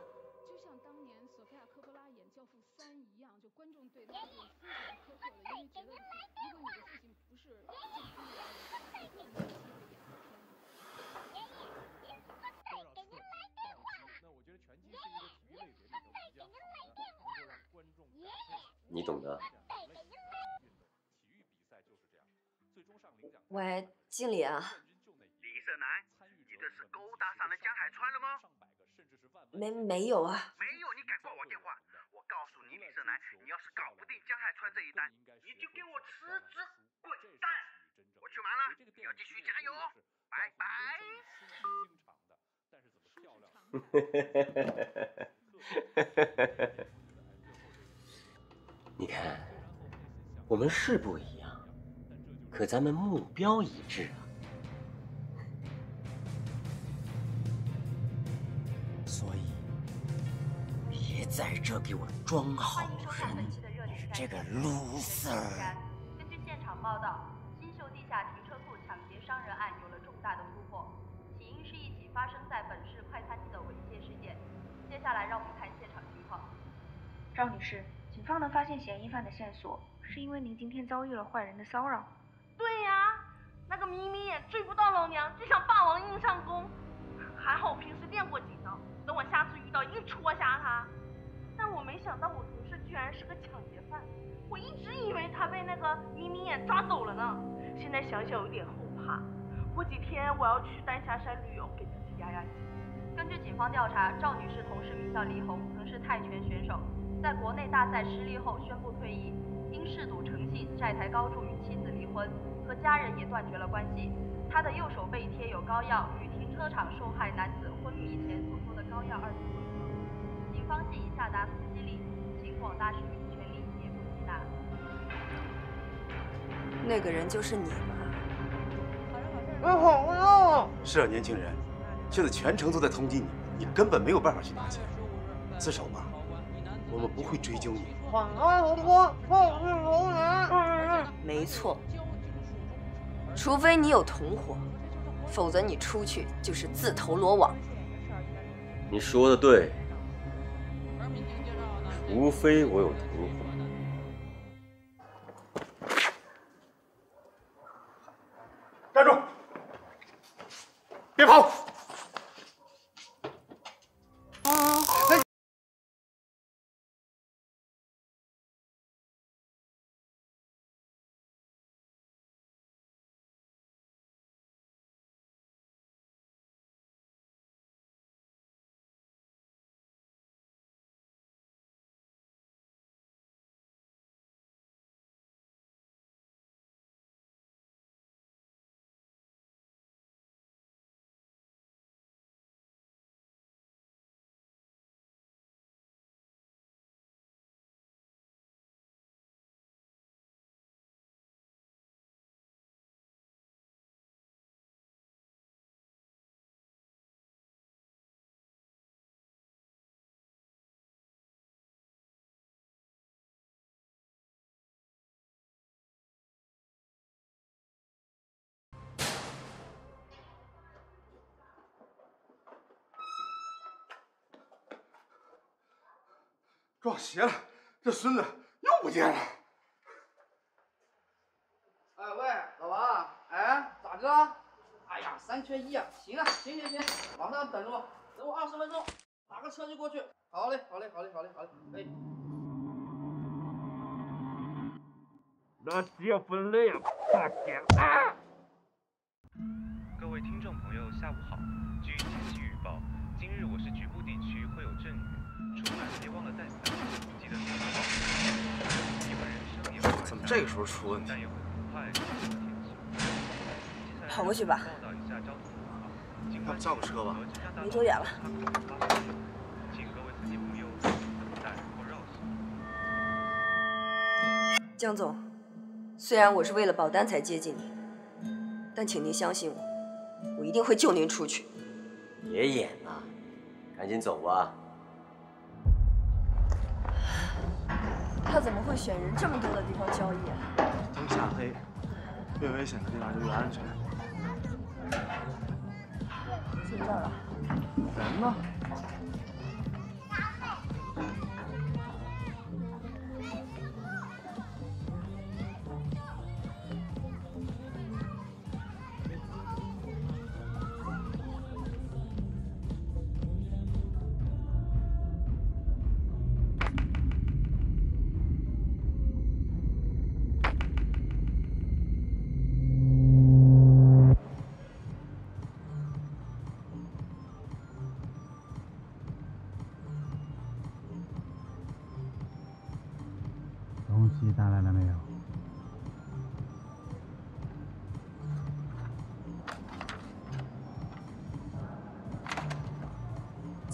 经理啊。
李胜男，你这是勾搭上了江海川了吗？
没没有啊。
没有，你敢挂我电话？我告诉你，李胜男，你要是搞不定江海川这一单，你就给我辞职滚蛋！我去忙了，要继续加油，拜
拜。你看，我们是不一样。可咱们目标一致啊，所以别在这给我装好人，这个 loser。
根据现场报道，新秀地下停车库抢劫伤人案有了重大的突破，起因是一起发生在本市快餐厅的猥亵事件。接下来让我们看现场情况。
赵女士，警方能发现嫌疑犯的线索，是因为您今天遭遇了坏人的骚扰。
对呀，那个眯眯眼追不到老娘，就像霸王硬上弓。还好我平时练过几招，等我下次遇到一戳瞎他。但我没想到我同事居然是个抢劫犯，我一直以为他被那个眯眯眼抓走了呢。现在想想有点后怕。过几天我要去丹霞山旅游，给自己压压惊。
根据警方调查，赵女士同事名叫李红，曾是泰拳选手，在国内大赛失利后宣布退役，因嗜赌成性债台高筑，与妻子离婚。婚，和家人也断绝了关系。他的右手背贴有膏药，与停车场受害男子昏迷前所说的膏药二字吻合。警方现已下达通缉令，请广大市民全力协助缉拿。
那个人就是你吗？
好啊！是啊，年轻人，现在全城都在通缉你，你根本没有办法去拿钱。自首吧，我们不会追究你。
没错，除非你有同伙，否则你出去就是自投罗网。
你说的对，除非我有同伙。
站住！别跑！撞邪了！这孙子又不见了。
哎喂，老王，哎，咋的了？哎呀，三缺一啊！行啊，行行行，马上等着我，等我二十分钟，打个车就过去。好嘞，好嘞，好嘞，好嘞，好嘞，哎。
那结婚了呀，大姐！
各位听众朋友，下午好。据天气预报，今日我市局部地区会有阵雨，
怎么这个时候出问题？
跑过去吧。
报道一下交通情况。
要不叫个车吧？
没多远了。江总，虽然我是为了保单才接近您，但请您相信我，我一定会救您出去。
别演了，赶紧走吧。
他怎么会选人这么多的地方交易啊？
天下黑，越危险的地方就越安全。
进这儿了。
人呢？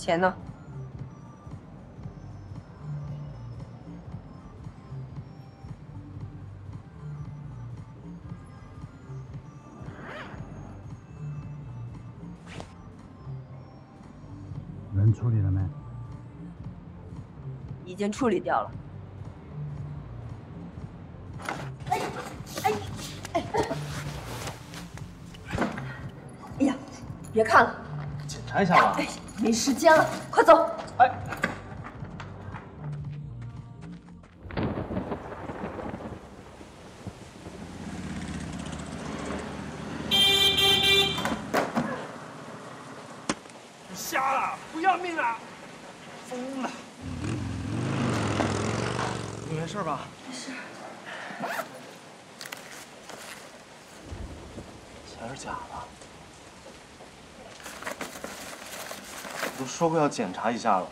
钱呢？
人处理了没？
已经处理掉了。哎哎哎！哎呀，别看了，
检查一下吧。
哎，没时间了，快走！
哎，
你瞎了？不要命了？疯了？
你没事吧？
没事。
钱是假的。我都说过要检查一下了。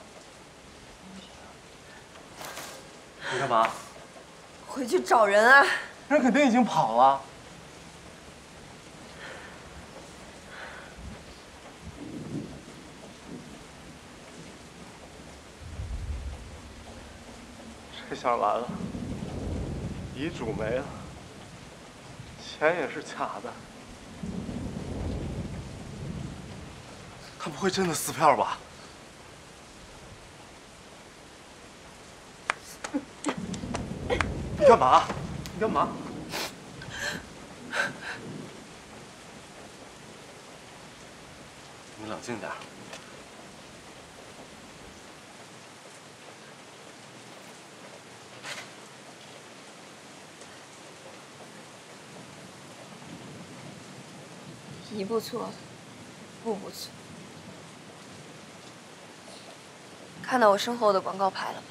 你干嘛？
回去找人啊。
人肯定已经跑了。
这下完了遗嘱没了钱也是假的。他不会真的撕票吧？你干嘛？你干嘛？你冷静点。
一步错，步步错。看到我身后的广告牌了没？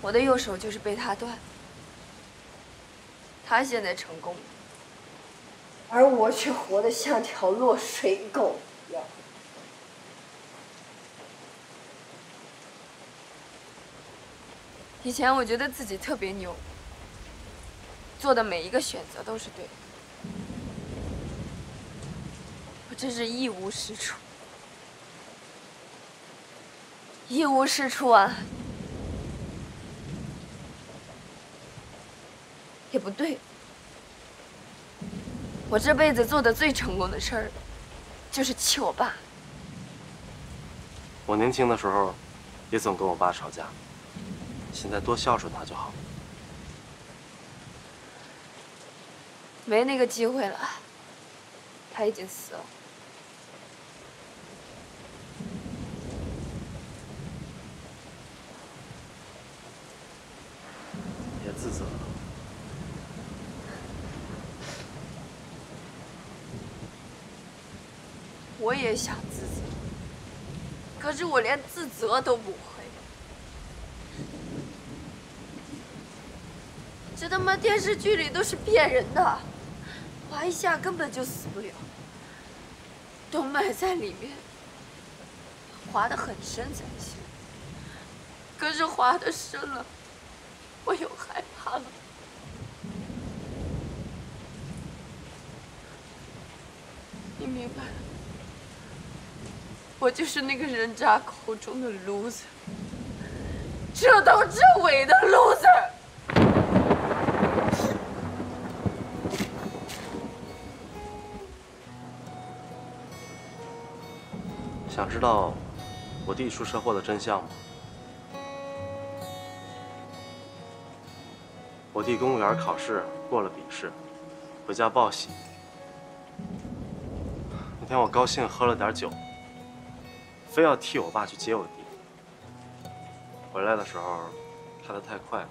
我的右手就是被他断，他现在成功了，而我却活得像条落水狗一样。以前我觉得自己特别牛。做的每一个选择都是对的，我真是一无是处，一无是处啊！也不对，我这辈子做的最成功的事儿，就是气我爸。
我年轻的时候，也总跟我爸吵架，现在多孝顺他就好了。
没那个机会了，他已经死了。
别自责，
我想自责，可是我连自责都不会。这他妈电视剧里都是骗人的。划一下根本就死不了，都埋在里面，划得很深才行。可是划得深了，我又害怕了。你明白？我就是那个人渣口中的 loser，彻头彻尾的 loser。
想知道我弟出车祸的真相吗？我弟公务员考试过了笔试，回家报喜。那天我高兴喝了点酒，非要替我爸去接我弟。回来的时候开得太快了，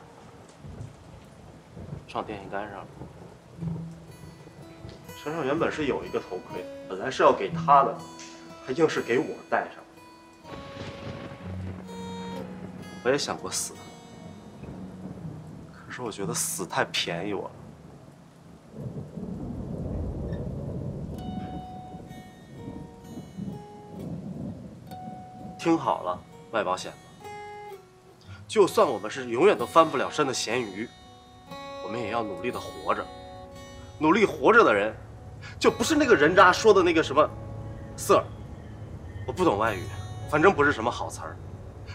撞电线杆上了。身上原本是有一个头盔，本来是要给他的。他硬是给我戴上了。我也想过死，可是我觉得死太便宜我了。听好了，卖保险的，就算我们是永远都翻不了身的咸鱼，我们也要努力的活着。努力活着的人，就不是那个人渣说的那个什么，Sir。我不懂外语，反正不是什么好词儿。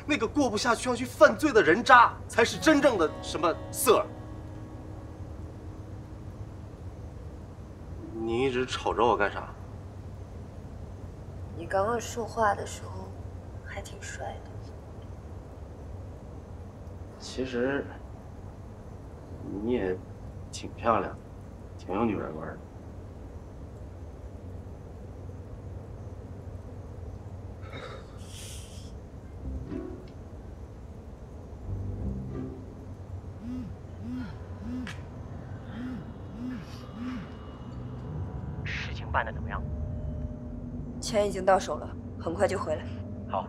那个过不下去要去犯罪的人渣，才是真正的什么 Sir。你一直瞅着我干啥？
你刚刚说话的时候，还挺帅的。
其实，你也挺漂亮，挺有女人味的。
办的怎么样？
钱已经到手了，很快就回来。
好，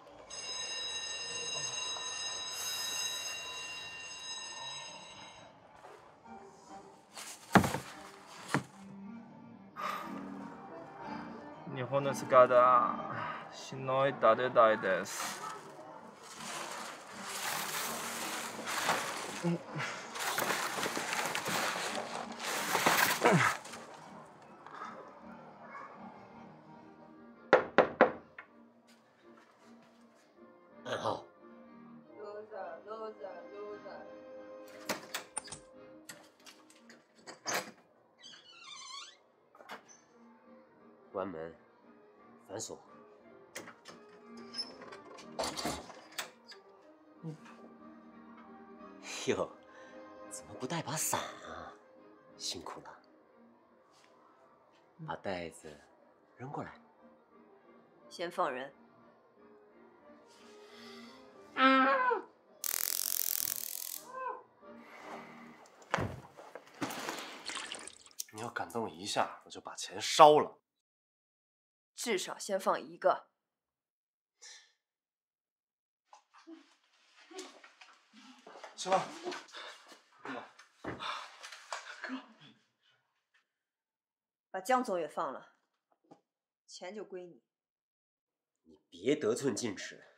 日本の姿しんどいたいです。
关门。反锁。哟，怎么不带把伞啊？辛苦了。把袋子扔过来。
先放人。
你要敢动一下，我就把钱烧了。
至少先放一个。
行吧。
把江总也放了，钱就归你。
你别得寸进尺。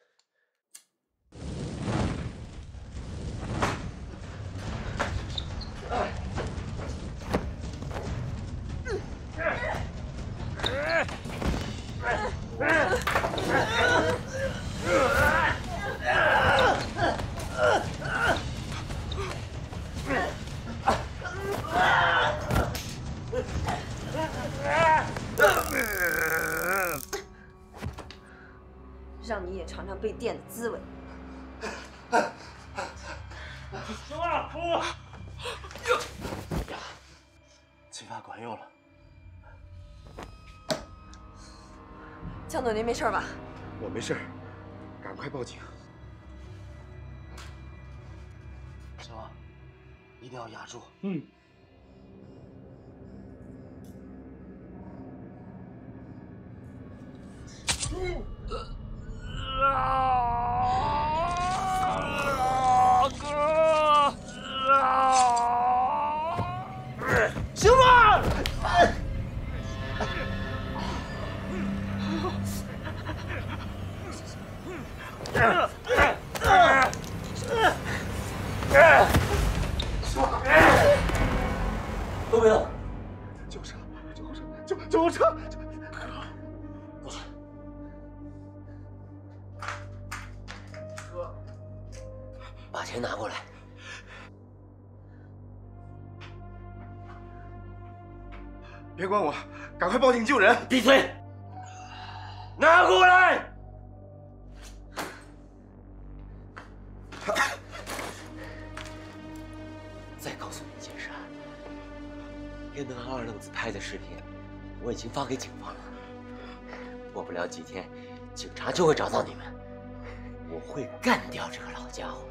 让你也尝尝被电的滋味。
行了，出！计划管用了。
江总，您没事吧？
我没事，赶快报警。
小王，一定要压住。
嗯。
啊
别管我，赶快报警救人！
闭嘴！拿过来！再告诉你一件事，连那二愣子拍的视频，我已经发给警方了。过不了几天，警察就会找到你们。我会干掉这个老家伙，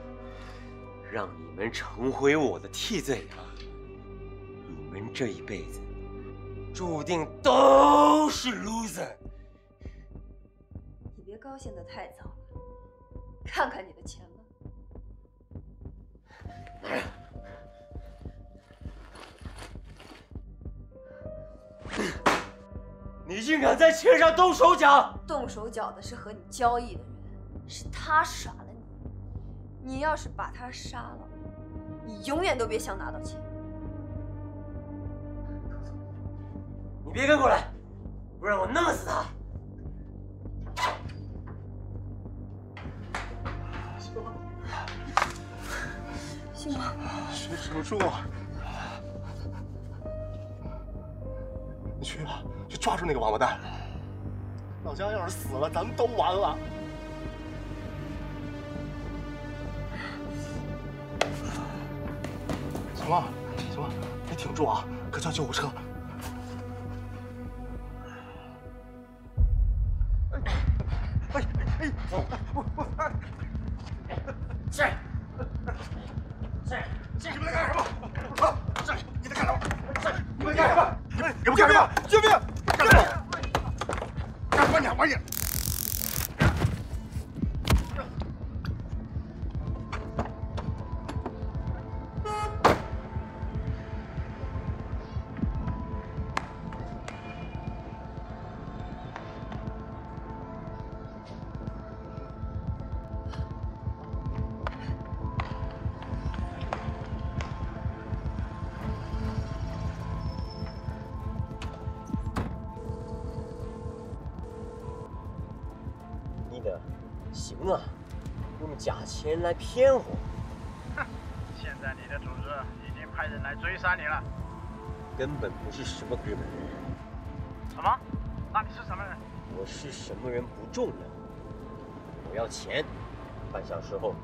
让你们成为我的替罪羊。你们这一辈子注定都是 loser。
你别高兴得太早了，看看你的钱吧。
你竟敢在钱上动手脚！
动手脚的是和你交易的人，是他耍了你。你要是把他杀了，你永远都别想拿到钱。
别跟过来，不然我弄死他！
信吗？
谁止不住啊？你去吧，去抓住那个王八蛋！老姜要是死了，咱们都完了。行了，行了，你挺住啊！可叫救护车。哎
钱来骗我。
哼，现在你的组织已经派人来追杀你了。
根本不是什么哥们人。
什么？那你是什么人？
我是什么人不重要，我要钱。半小时后，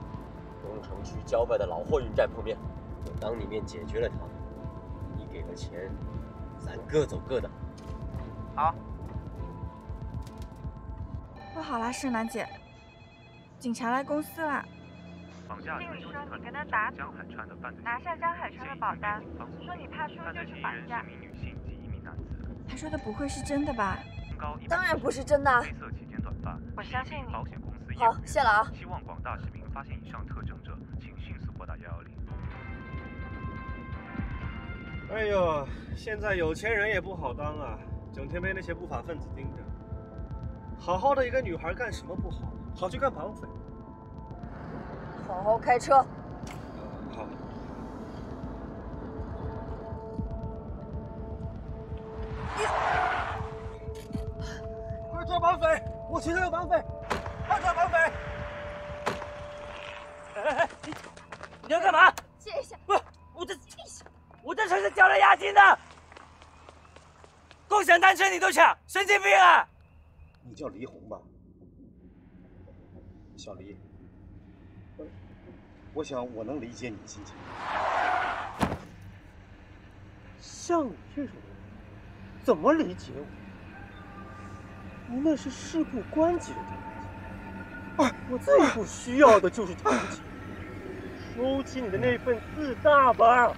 东城区郊外的老货运站碰面，我当你面解决了他。你给了钱，咱各走各的。
好。
不好啦，盛楠姐，警察来公司啦。
经理说你跟他打赌，拿下江海川的保单，说你怕输就是绑架。
他说的不会是真的吧？
当然不是真的。
我相信你。
好，谢了啊。
希望广大市民发现以上特征者，请迅速拨打幺幺零。
哎呦，现在有钱人也不好当啊，整天被那些不法分子盯着。好好的一个女孩干什么不好？跑去干绑匪。
好好开车。
好。快抓绑匪！我前头有绑匪！快抓绑匪！
哎哎哎！你你要干嘛？
借一下。
不，我这我这车是交了押金的。共享单车你都抢，神经病啊！
你叫黎红吧，小黎。我想我能理解你的心情。
像你这种人，怎么理解我？你那是事不关己的同情，我最不需要的就是同情。收起你的那份自大吧。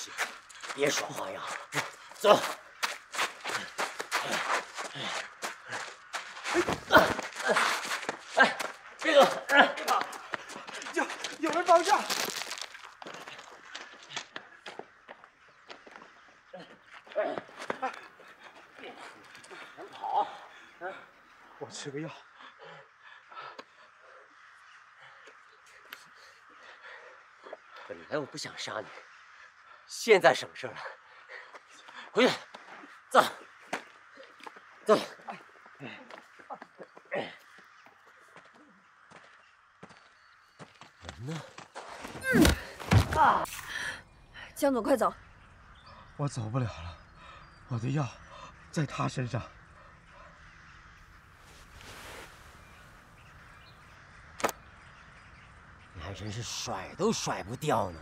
西，别耍花样，走。哎，别走！别跑！
有有人绑架！
能跑？
我吃个药。
本来我不想杀你，现在省事了。回去，走，走。人呢？
啊！江总，快走！
我走不了了，我的药在他身上。
你还真是甩都甩不掉呢。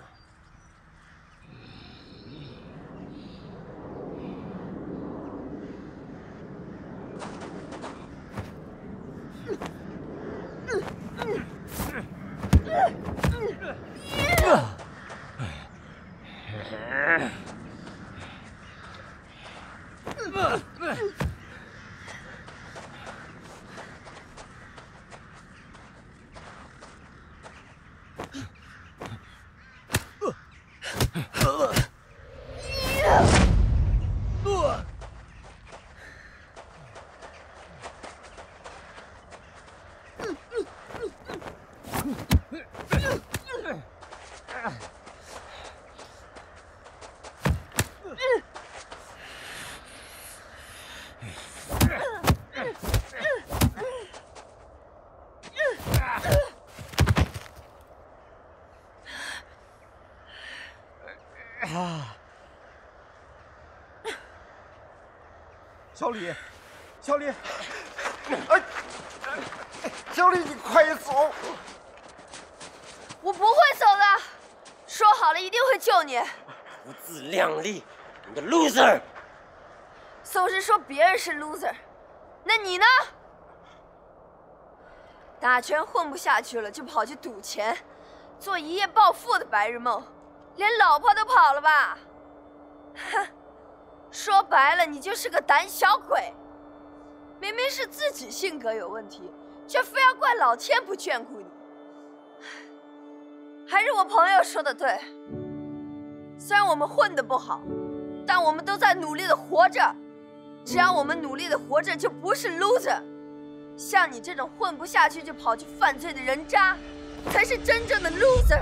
小李，小李，哎，小李，你快走！
我不会走的，说好了一定会救你。
不自量力，你个 loser！
总是说别人是 loser，那你呢？打拳混不下去了，就跑去赌钱，做一夜暴富的白日梦，连老婆都跑了吧？哼，说白了，你就是个胆小鬼。明明是自己性格有问题，却非要怪老天不眷顾你。还是我朋友说的对，虽然我们混的不好，但我们都在努力的活着。只要我们努力的活着，就不是 loser。像你这种混不下去就跑去犯罪的人渣，才是真正的 loser。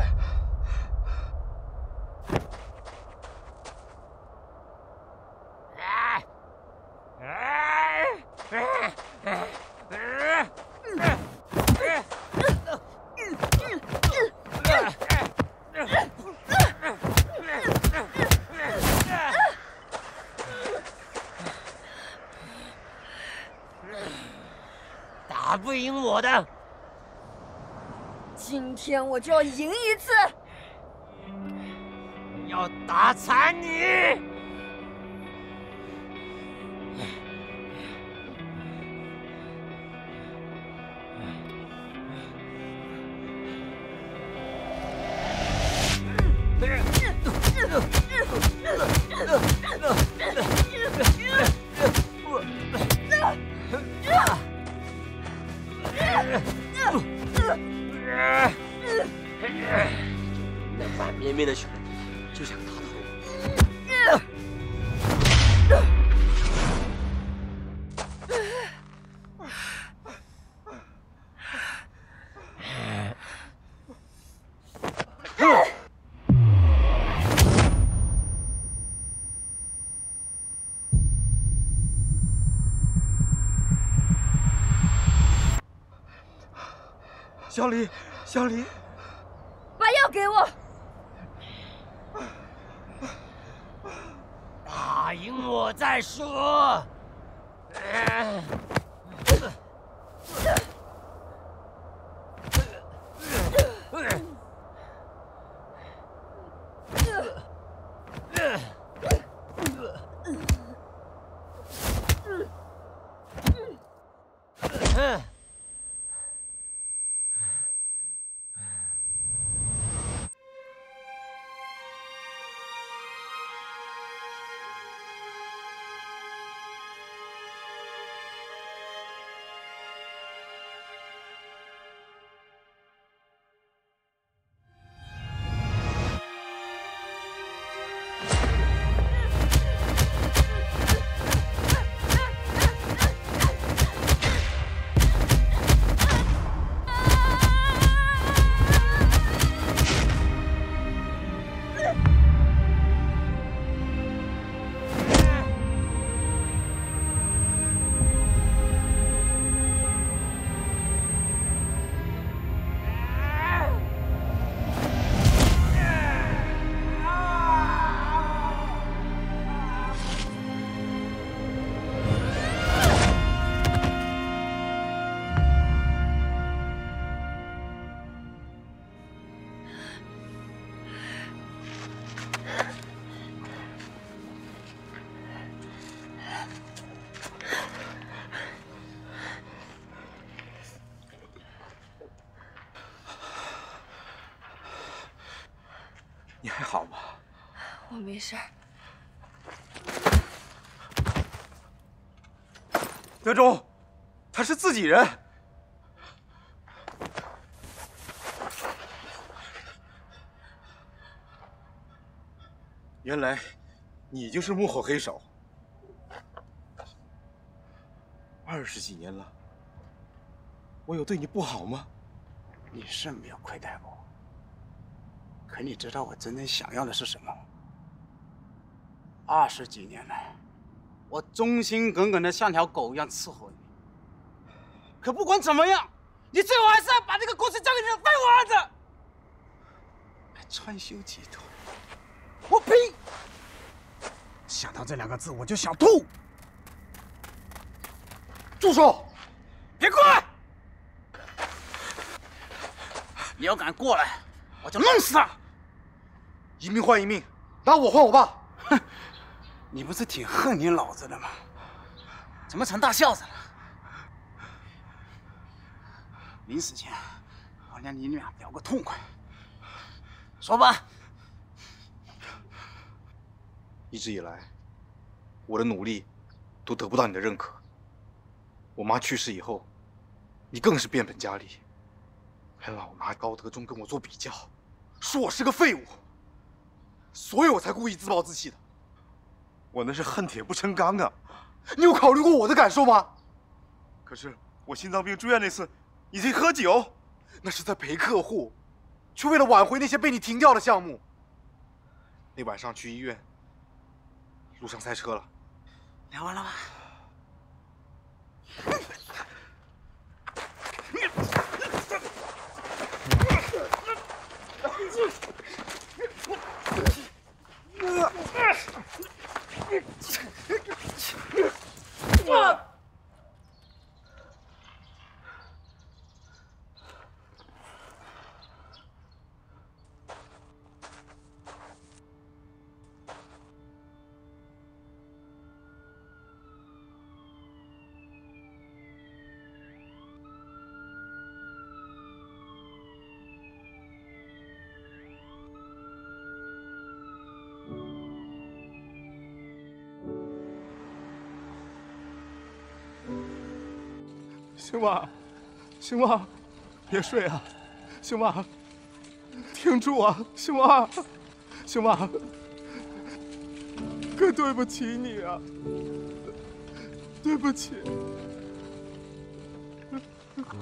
打不赢我的，
今天我就要赢一次，
要打残你！
小李，小李，
没事儿。
德忠，他是自己人。原来，你就是幕后黑手。二十几年了，我有对你不好吗？
你是没有亏待我，可你知道我真正想要的是什么？二十几年来，我忠心耿耿的像条狗一样伺候你。可不管怎么样，你最后还是要把这个公司交给你的废物儿子。还川修集团，我呸！想到这两个字我就想吐。
住手！别过来！你要敢过来，我就弄死他！
一命换一命，拿我换我爸。
你不是挺恨你老子的吗？怎么成大孝子了？临死前，我让你俩聊个痛快。说吧。
一直以来，我的努力都得不到你的认可。我妈去世以后，你更是变本加厉，还老拿高德忠跟我做比较，说我是个废物，所以我才故意自暴自弃的。我那是恨铁不成钢啊！你有考虑过我的感受吗？可是我心脏病住院那次，你在喝酒，那是在陪客户，却为了挽回那些被你停掉的项目。那晚上去医院，路上塞车了。
聊完了吗？와!
兴旺，兴旺，别睡啊！兴旺，挺住啊！兴旺，兴旺，哥对不起你啊！对不起，
哥，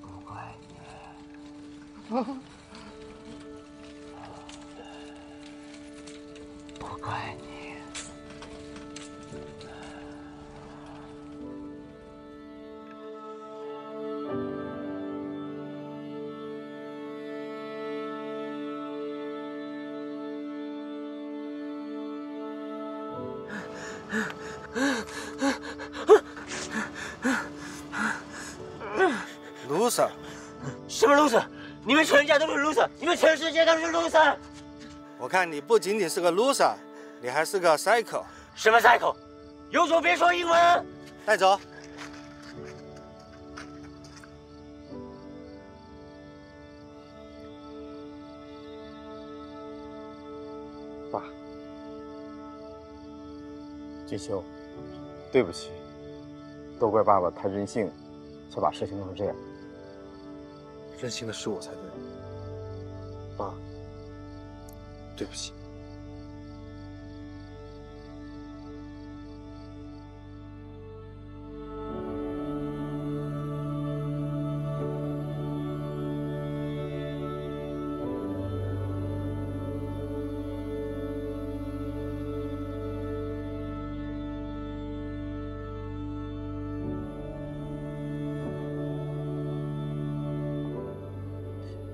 我爱你。
啊！
看你不仅仅是个 loser，你还是个 psycho。
什么 psycho？有种别说英文。
带走。
爸，金秋，对不起，都怪爸爸太任性，才把事情弄成这样。
任性的是我才对，对不起。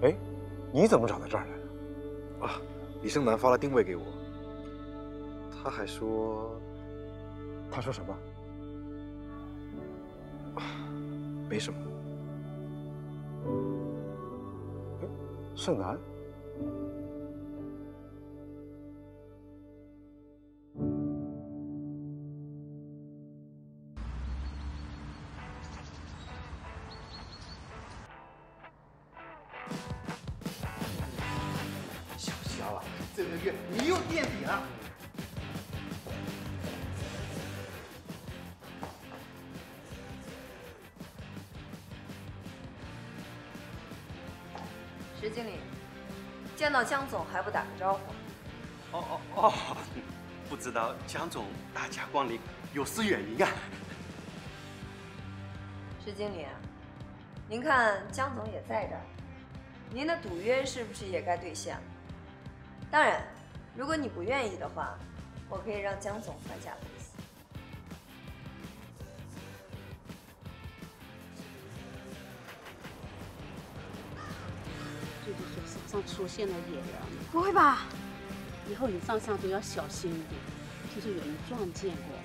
哎，你怎么找到这儿来了？李胜男发了定位给我，他还说，
他说什么？
没什么。
胜男，
这个月你又垫底了。
石经理，见到江总还不打个招呼？
哦哦哦，不知道江总大驾光临，有失远迎啊。
石经理，您看江总也在这儿，您的赌约是不是也该兑现了？当然，如果你不愿意的话，我可以让江总换下公司。
这就是手上出现了野人。
不会吧？
以后你上山都要小心一点。
听说有人撞见过。